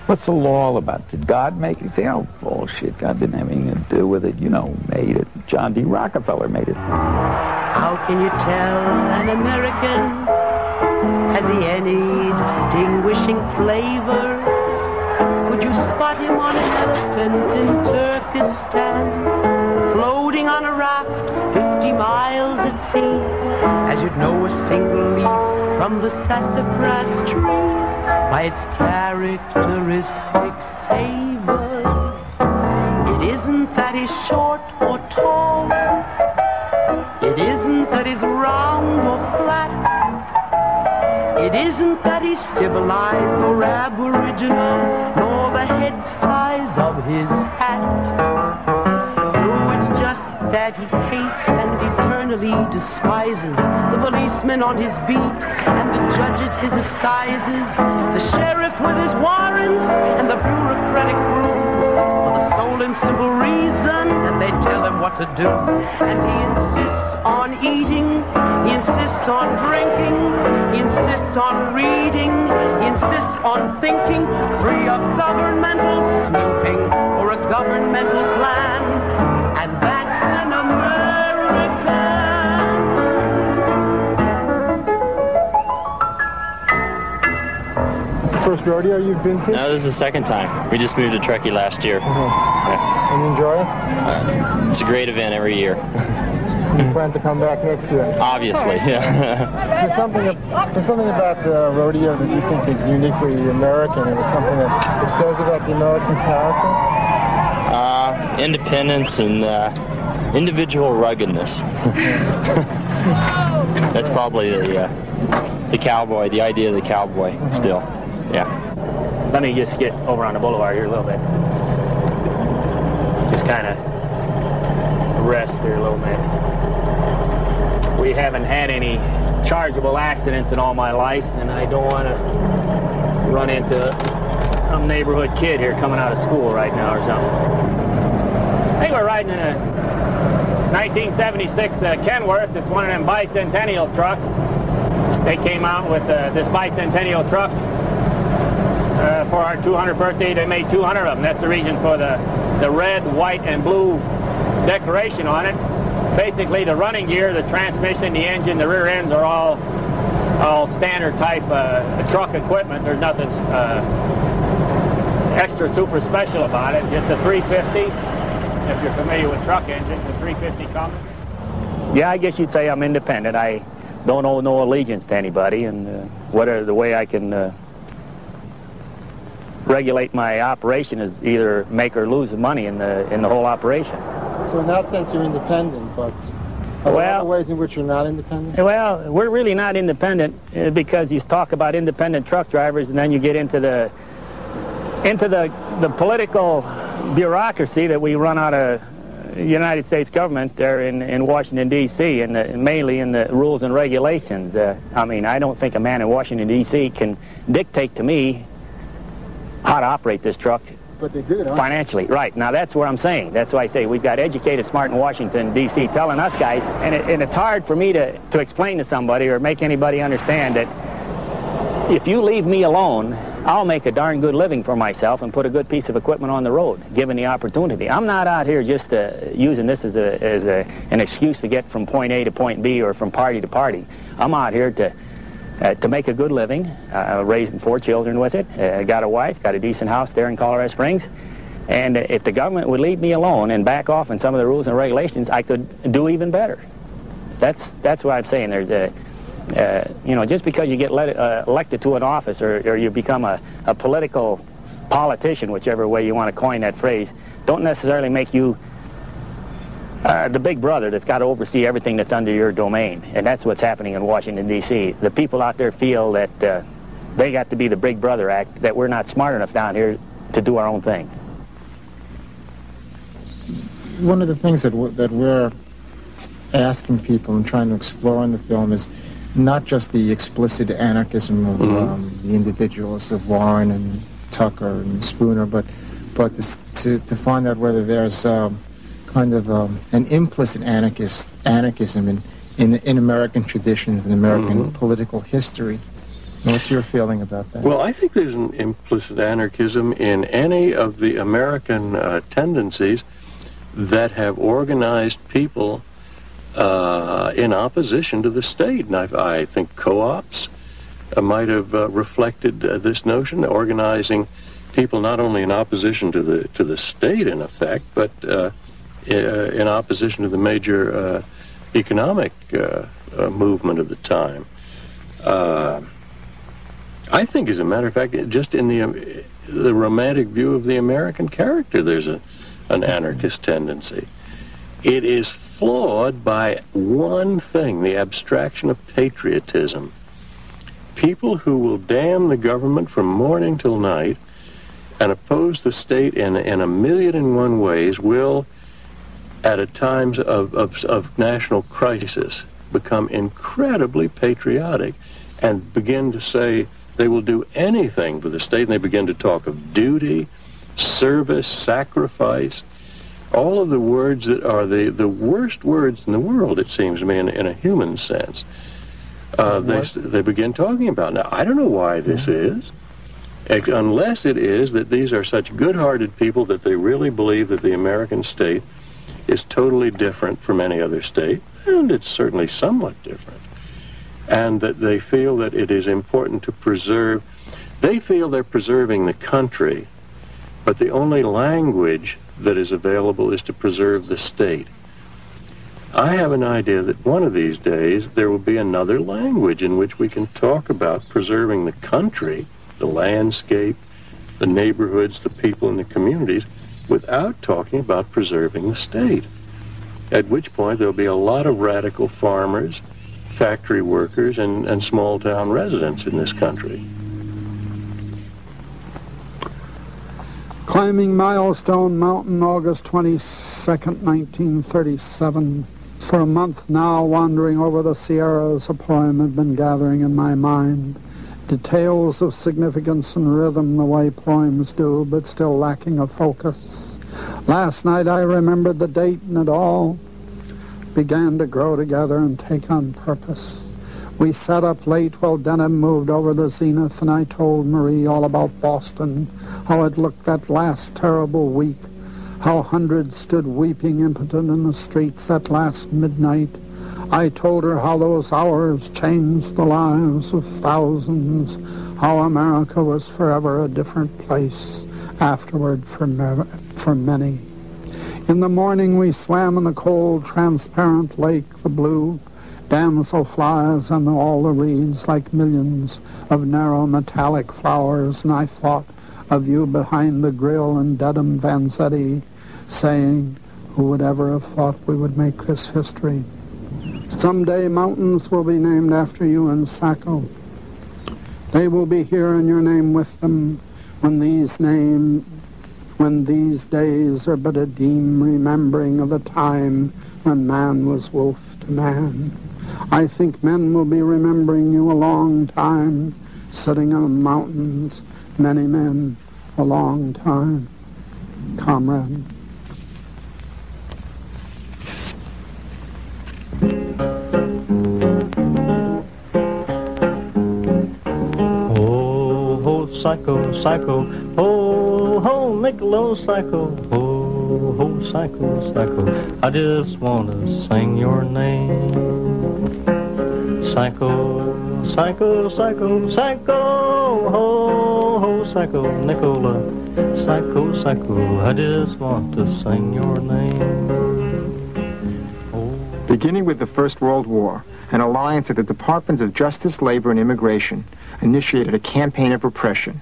what's the law all about? Did God make it? Say, oh, bullshit. God didn't have anything to do with it. You know made it. John D. Rockefeller made it. How can you tell an American? Has he any distinguishing flavor? Could you spot him on an elephant in Turkestan? Floating on a raft 50 miles at sea? As you'd know a single leaf from the sassafras tree by its characteristic savor. It isn't that he's short or tall. It isn't that he's round or flat. It isn't that he's civilized or aboriginal, nor the head size of his hat. Despises the policeman on his beat and the judge at his assizes, the sheriff with his warrants and the bureaucratic crew for the sole and simple reason that they tell him what to do. And he insists on eating, he insists on drinking, he insists on reading, he insists on thinking, free of governmental snooping or a governmental plan. First rodeo you've been to? No, this is the second time. We just moved to Truckee last year. Uh-huh. And you enjoy it? Uh, it's a great event every year. So you plan to come back next year? Obviously, yeah. Is there something, there's something about the rodeo that you think is uniquely American, and it's something that it says about the American character? uh, independence and uh, individual ruggedness. That's probably the uh, the cowboy, the idea of the cowboy. Still, yeah. Let me just get over on the boulevard here a little bit. Just kind of rest here a little bit. We haven't had any chargeable accidents in all my life, and I don't want to run into some neighborhood kid here coming out of school right now or something. I think we're riding in a 1976 uh, Kenworth. It's one of them bicentennial trucks. They came out with uh, this bicentennial truck for our 200th birthday. They made 200 of them. That's the reason for the, the red, white, and blue decoration on it. Basically, the running gear, the transmission, the engine, the rear ends are all all standard type uh, truck equipment. There's nothing uh, extra super special about it. Just the 350. If you're familiar with truck engines, the 350 Cummins. Yeah, I guess you'd say I'm independent. I don't owe no allegiance to anybody, and uh, whatever the way I can uh, regulate my operation is either make or lose money in the in the whole operation. So in that sense, you're independent, but are there Well- ways in which you're not independent? Well, we're really not independent uh, because you talk about independent truck drivers, and then you get into the into the the political bureaucracy that we run out of uh, United States government there in, in Washington D.C. and the, mainly in the rules and regulations. Uh, I mean, I don't think a man in Washington D.C. can dictate to me how to operate this truck But they do, don't financially. Right. Now, that's what I'm saying. That's why I say we've got educated, smart in Washington, D.C. telling us guys, and, it, and it's hard for me to, to explain to somebody or make anybody understand that if you leave me alone, I'll make a darn good living for myself and put a good piece of equipment on the road, given the opportunity. I'm not out here just uh, using this as, a, as a, an excuse to get from point A to point B or from party to party. I'm out here to uh, to make a good living, uh, raising four children with it. Uh, got a wife, got a decent house there in Colorado Springs. And if the government would leave me alone and back off on some of the rules and regulations, I could do even better. That's that's what I'm saying. There's a, uh, you know, just because you get let, uh, elected to an office or, or you become a, a political politician, whichever way you want to coin that phrase, don't necessarily make you uh, the big brother that's got to oversee everything that's under your domain. And that's what's happening in Washington, D.C. The people out there feel that uh, they got to be the big brother act, that we're not smart enough down here to do our own thing. One of the things that we're, that we're asking people and trying to explore in the film is not just the explicit anarchism of Mhm. um, the individuals of Warren and Tucker and Spooner, but but to, to, to find out whether there's um, kind of um, an implicit anarchist anarchism in, in in American traditions and American political history. What's your feeling about that? Well, I think there's an implicit anarchism in any of the American uh, tendencies that have organized people uh, in opposition to the state. And I, I think co-ops uh, might have uh, reflected uh, this notion, organizing people not only in opposition to the to the state, in effect, but uh, in opposition to the major uh, economic uh, uh, movement of the time. Uh, I think, as a matter of fact, just in the um, the romantic view of the American character, there's a an anarchist tendency. It is flawed by one thing: the abstraction of patriotism. people who will damn the government from morning till night and oppose the state in, in a million and one ways will, at a times of, of, of national crisis, become incredibly patriotic and begin to say they will do anything for the state, and they begin to talk of duty, service, sacrifice, all of the words that are the, the worst words in the world, it seems to me, in, in a human sense. Uh, they, they begin talking about. Now, I don't know why this is, unless it is that these are such good-hearted people that they really believe that the American state is totally different from any other state, and it's certainly somewhat different, and that they feel that it is important to preserve. They feel they're preserving the country, but the only language that is available is to preserve the state. I have an idea that one of these days there will be another language in which we can talk about preserving the country, the landscape, the neighborhoods, the people, and the communities without talking about preserving the state. At which point there'll be a lot of radical farmers, factory workers, and, and small town residents in this country. Climbing Milestone Mountain, August 22nd, 1937. For a month now, wandering over the Sierras, a poem had been gathering in my mind. Details of significance and rhythm the way poems do, but still lacking a focus. Last night I remembered the date and it all began to grow together and take on purpose. We sat up late while Deneb moved over the zenith, and I told Marie all about Boston, how it looked that last terrible week, how hundreds stood weeping impotent in the streets that last midnight. I told her how those hours changed the lives of thousands, how America was forever a different place afterward for, for many. In the morning we swam in the cold, transparent lake, the blue, damselflies and all the reeds like millions of narrow metallic flowers, and I thought of you behind the grill in Dedham Vanzetti, saying, who would ever have thought we would make this history? Someday mountains will be named after you in Sacco. They will be here in your name with them when these name when these days are but a dim remembering of a time when man was wolf to man. I think men will be remembering you a long time, sitting on mountains, many men, a long time. Comrade. Psycho, Sacco, ho, ho, Niccolo, Sacco, ho, ho, Sacco, Sacco. I just want to sing your name. Sacco, Sacco, Sacco, Sacco, ho, ho, Sacco, Nicola, Sacco, Sacco. I just want to sing your name. Oh. Beginning with the First World War, an alliance of the Departments of Justice, Labor, and Immigration initiated a campaign of repression.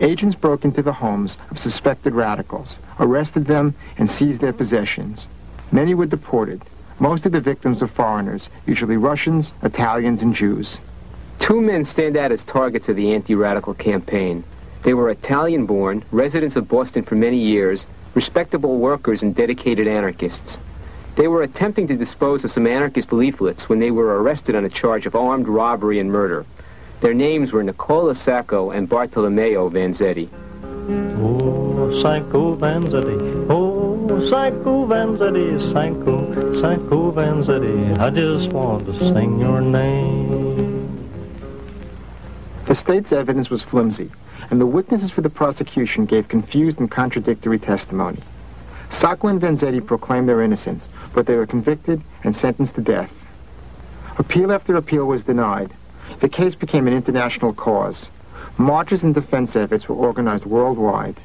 Agents broke into the homes of suspected radicals, arrested them, and seized their possessions. Many were deported. Most of the victims were foreigners, usually Russians, Italians, and Jews. Two men stand out as targets of the anti-radical campaign. They were Italian-born, residents of Boston for many years, respectable workers and dedicated anarchists. They were attempting to dispose of some anarchist leaflets when they were arrested on a charge of armed robbery and murder. Their names were Nicola Sacco and Bartolomeo Vanzetti. Oh, Sacco Vanzetti, oh, Sacco Vanzetti, Sacco, Sacco Vanzetti. I just want to sing your name. The state's evidence was flimsy, and the witnesses for the prosecution gave confused and contradictory testimony. Sacco and Vanzetti proclaimed their innocence, but they were convicted and sentenced to death. Appeal after appeal was denied. The case became an international cause. Marches and defense efforts were organized worldwide.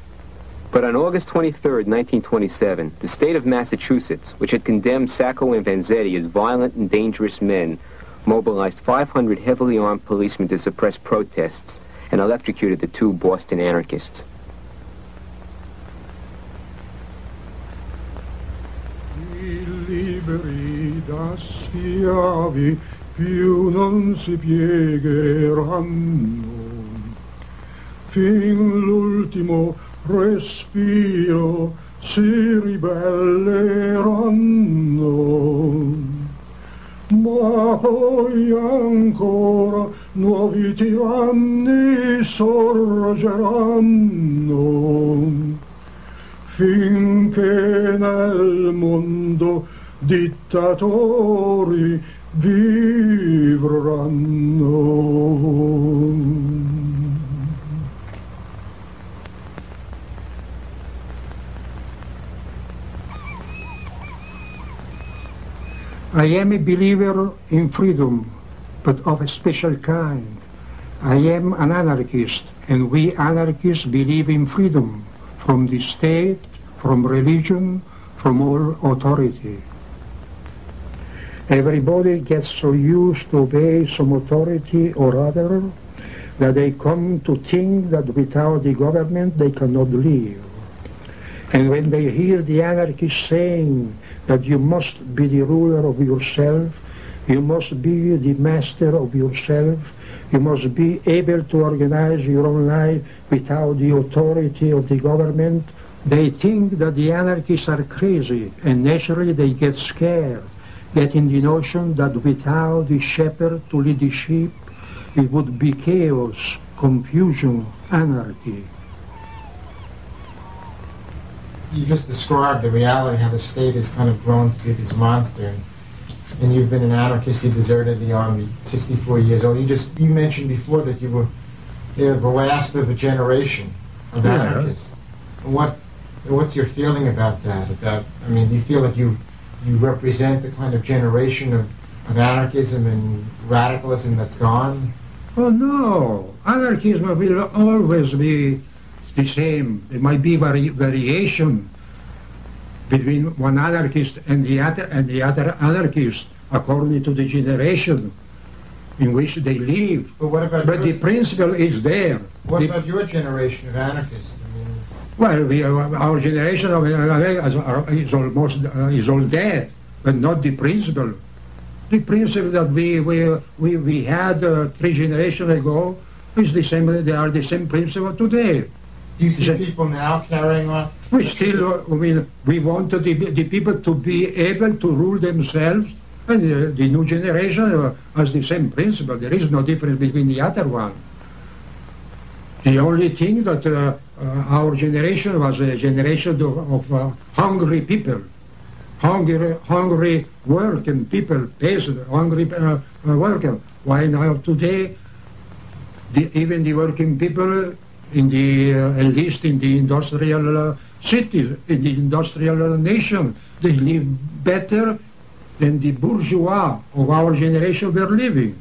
But on August 23, 1927, the state of Massachusetts, which had condemned Sacco and Vanzetti as violent and dangerous men, mobilized 500 heavily armed policemen to suppress protests and electrocuted the two Boston anarchists. Liberi da schiavi più non si piegheranno. Fin l'ultimo respiro si ribelleranno. Ma poi ancora nuovi tiranni sorgeranno. Finché nel mondo dittatori vivranno. I am a believer in freedom, but of a special kind. I am an anarchist, and we anarchists believe in freedom from the state, from religion, from all authority. Everybody gets so used to obey some authority or other that they come to think that without the government they cannot live. And when they hear the anarchists saying that you must be the ruler of yourself, you must be the master of yourself, you must be able to organize your own life without the authority of the government, they think that the anarchists are crazy, and naturally they get scared, getting the notion that without the shepherd to lead the sheep, it would be chaos, confusion, anarchy. You just described the reality, how the state has kind of grown to be this monster. And, and you've been an anarchist, you deserted the army, 64 years old. You just, you mentioned before that you were you're the last of a generation of Yeah. anarchists. What, what's your feeling about that? About, I mean, do you feel like you, you represent the kind of generation of, of anarchism and radicalism that's gone? Oh no, anarchism will always be the same. There might be vari- variation between one anarchist and the other and the other anarchist according to the generation in which they live. But what about But the principle is there. What The- about your generation of anarchists? I mean, it's, well, we, uh, our generation of uh, is almost uh, is all dead, but not the principle. The principle that we we we, we had uh, three generations ago is the same. They are the same principle today. do you see people now carrying on? We still, uh, I mean, we want the, the people to be able to rule themselves, and uh, the new generation uh, has the same principle. There is no difference between the other one. The only thing that uh, uh, our generation was a generation of, of uh, hungry people, hungry, hungry working people, peasant, hungry uh, uh, worker. Why now today, the, even the working people in the, uh, at least in the industrial uh, cities, in the industrial uh, nation, they live better than the bourgeois of our generation were living.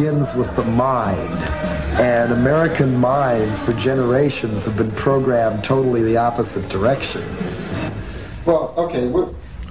Begins with the mind, and American minds for generations have been programmed totally the opposite direction. Well, okay,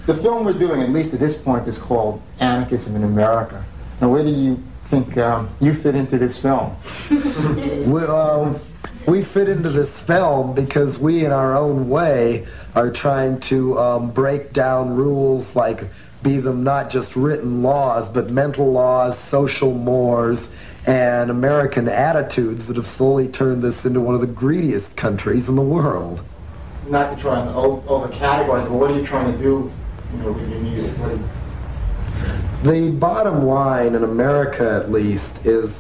the film we're doing, at least at this point, is called Anarchism in America. Now, where do you think um, you fit into this film? well, we fit into this film because we, in our own way, are trying to um, break down rules like be them not just written laws, but mental laws, social mores, and American attitudes that have slowly turned this into one of the greediest countries in the world. Not to try and over categorize, but what are you trying to do, you know, with your music? You, The bottom line in America, at least, is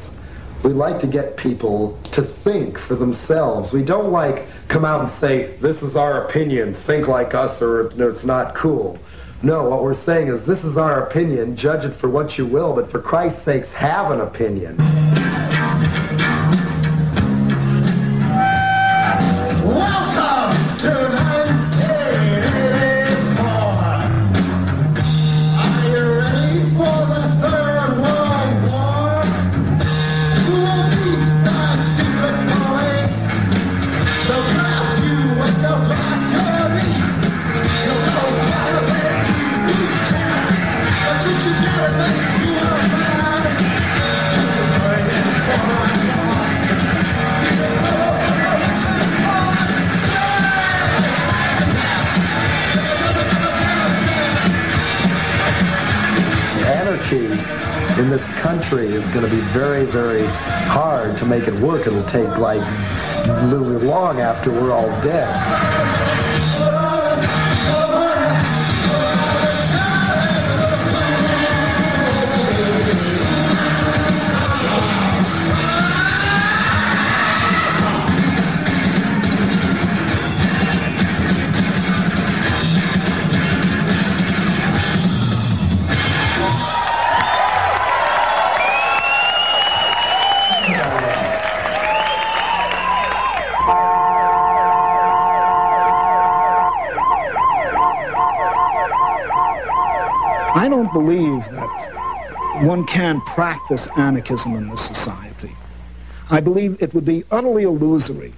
we like to get people to think for themselves. We don't like come out and say, this is our opinion, think like us or it's not cool. No, what we're saying is this is our opinion, judge it for what you will, but for Christ's sakes, have an opinion. In this country is going to be very, very hard to make it work. It'll take like really long after we're all dead. Don't believe that one can practice anarchism in this society. I believe it would be utterly illusory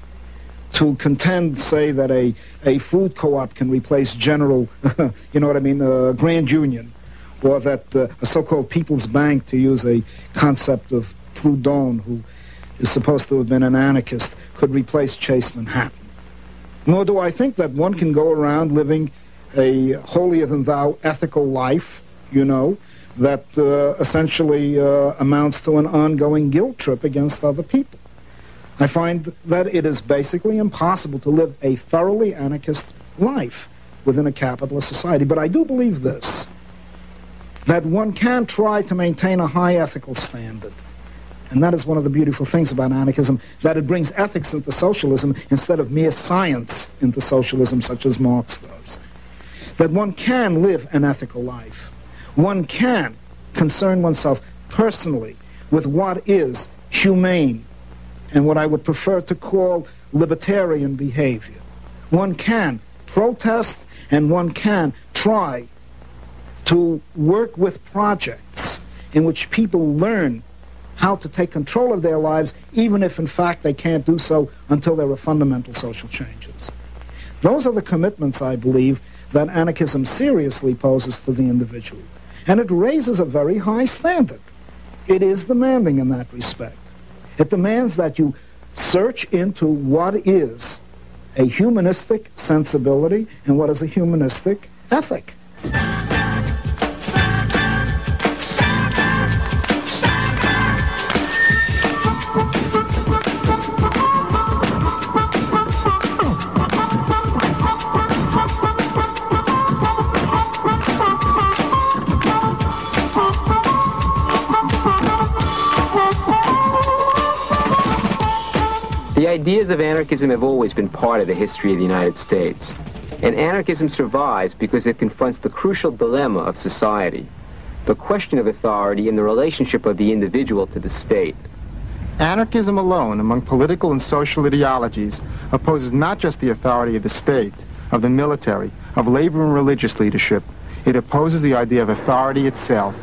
to contend, say, that a, a food co-op can replace general, you know what I mean, uh, Grand Union, or that uh, a so-called People's Bank, to use a concept of Proudhon, who is supposed to have been an anarchist, could replace Chase Manhattan. Nor do I think that one can go around living a holier-than-thou ethical life, you know, that uh, essentially uh, amounts to an ongoing guilt trip against other people. I find that it is basically impossible to live a thoroughly anarchist life within a capitalist society. But I do believe this, that one can try to maintain a high ethical standard. And that is one of the beautiful things about anarchism, that it brings ethics into socialism instead of mere science into socialism, such as Marx does. That one can live an ethical life. One can concern oneself personally with what is humane and what I would prefer to call libertarian behavior. One can protest and one can try to work with projects in which people learn how to take control of their lives, even if in fact they can't do so until there are fundamental social changes. Those are the commitments, I believe, that anarchism seriously poses to the individual. And it raises a very high standard. It is demanding in that respect. It demands that you search into what is a humanistic sensibility and what is a humanistic ethic. Ideas of anarchism have always been part of the history of the United States. And anarchism survives because it confronts the crucial dilemma of society, the question of authority and the relationship of the individual to the state. Anarchism alone, among political and social ideologies, opposes not just the authority of the state, of the military, of labor and religious leadership. It opposes the idea of authority itself.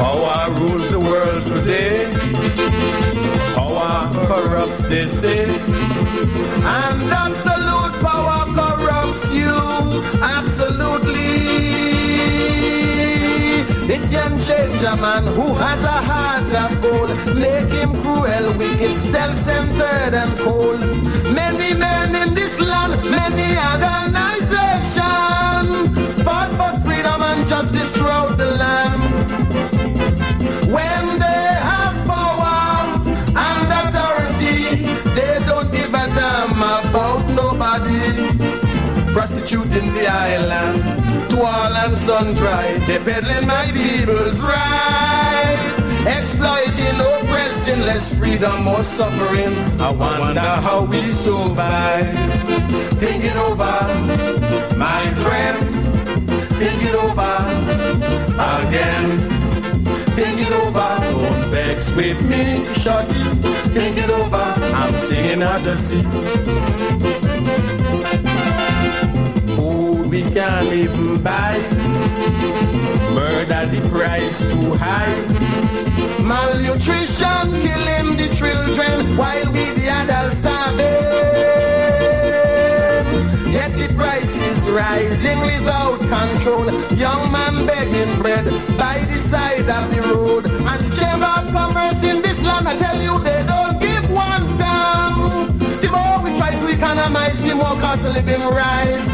Power rules the world today. Power corrupts, they say. And absolute power corrupts you. Absolutely. It can change a man who has a heart of gold. Make him cruel, wicked, self-centered and cold. Many men in this land, many organizations fought for freedom and justice throughout the land. When they have power and authority, they don't give a damn about nobody. Prostituting the island to all and sundry, they peddling my people's right. Exploiting, oppressing, less freedom, more suffering. I wonder how we survive. Think it over, my friend. Think it over again. It over, don't vex with me, shorty. Think it over, I'm singing as I see. Food we can't even buy. Murder the price too high. Malnutrition killing the children while we the adults starving. Yet the price is rising without control. Young man begging bread by the side of the road. And the Chamber of Commerce in this land, I tell you, they don't give one damn. The more we try to economize, the more cost of living rise.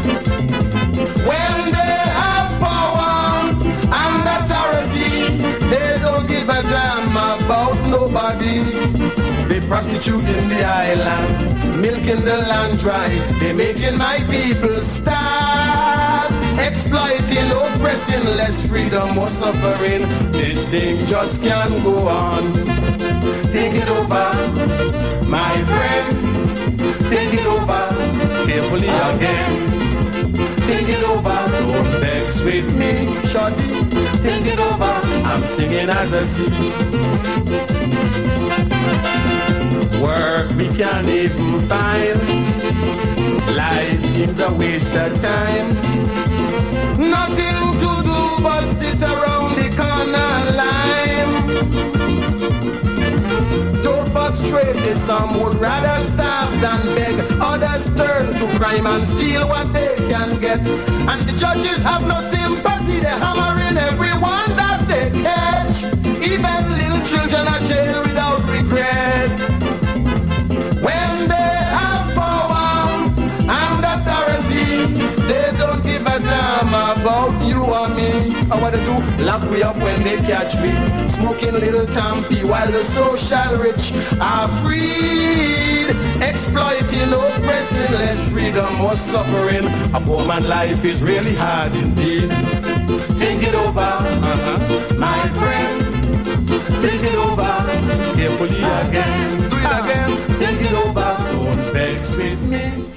When they have power and authority, they don't give a damn about nobody. Prostituting the island, milking the land dry. They're making my people starve, exploiting, oppressing, less freedom, more suffering. This thing just can't go on. Take it over, my friend. Take it over, carefully again. Take it over, with me, shorty. Take it over, I'm singing as I see. Work we can't even find. Life seems a waste of time. Nothing to do but sit around the corner line. Frustrated, some would rather starve than beg. Others turn to crime and steal what they can get. And the judges have no sympathy, they're hammering everyone that they catch. Even little children are jailed about you and me. I wanna do lock me up when they catch me. Smoking little tampy while the social rich are freed. Exploiting, oppressing, less freedom, more suffering. A poor man life is really hard indeed. Think it over, uh-huh. my friend. Take it over carefully ah. again. Do it again. Take it over. Don't vex with me.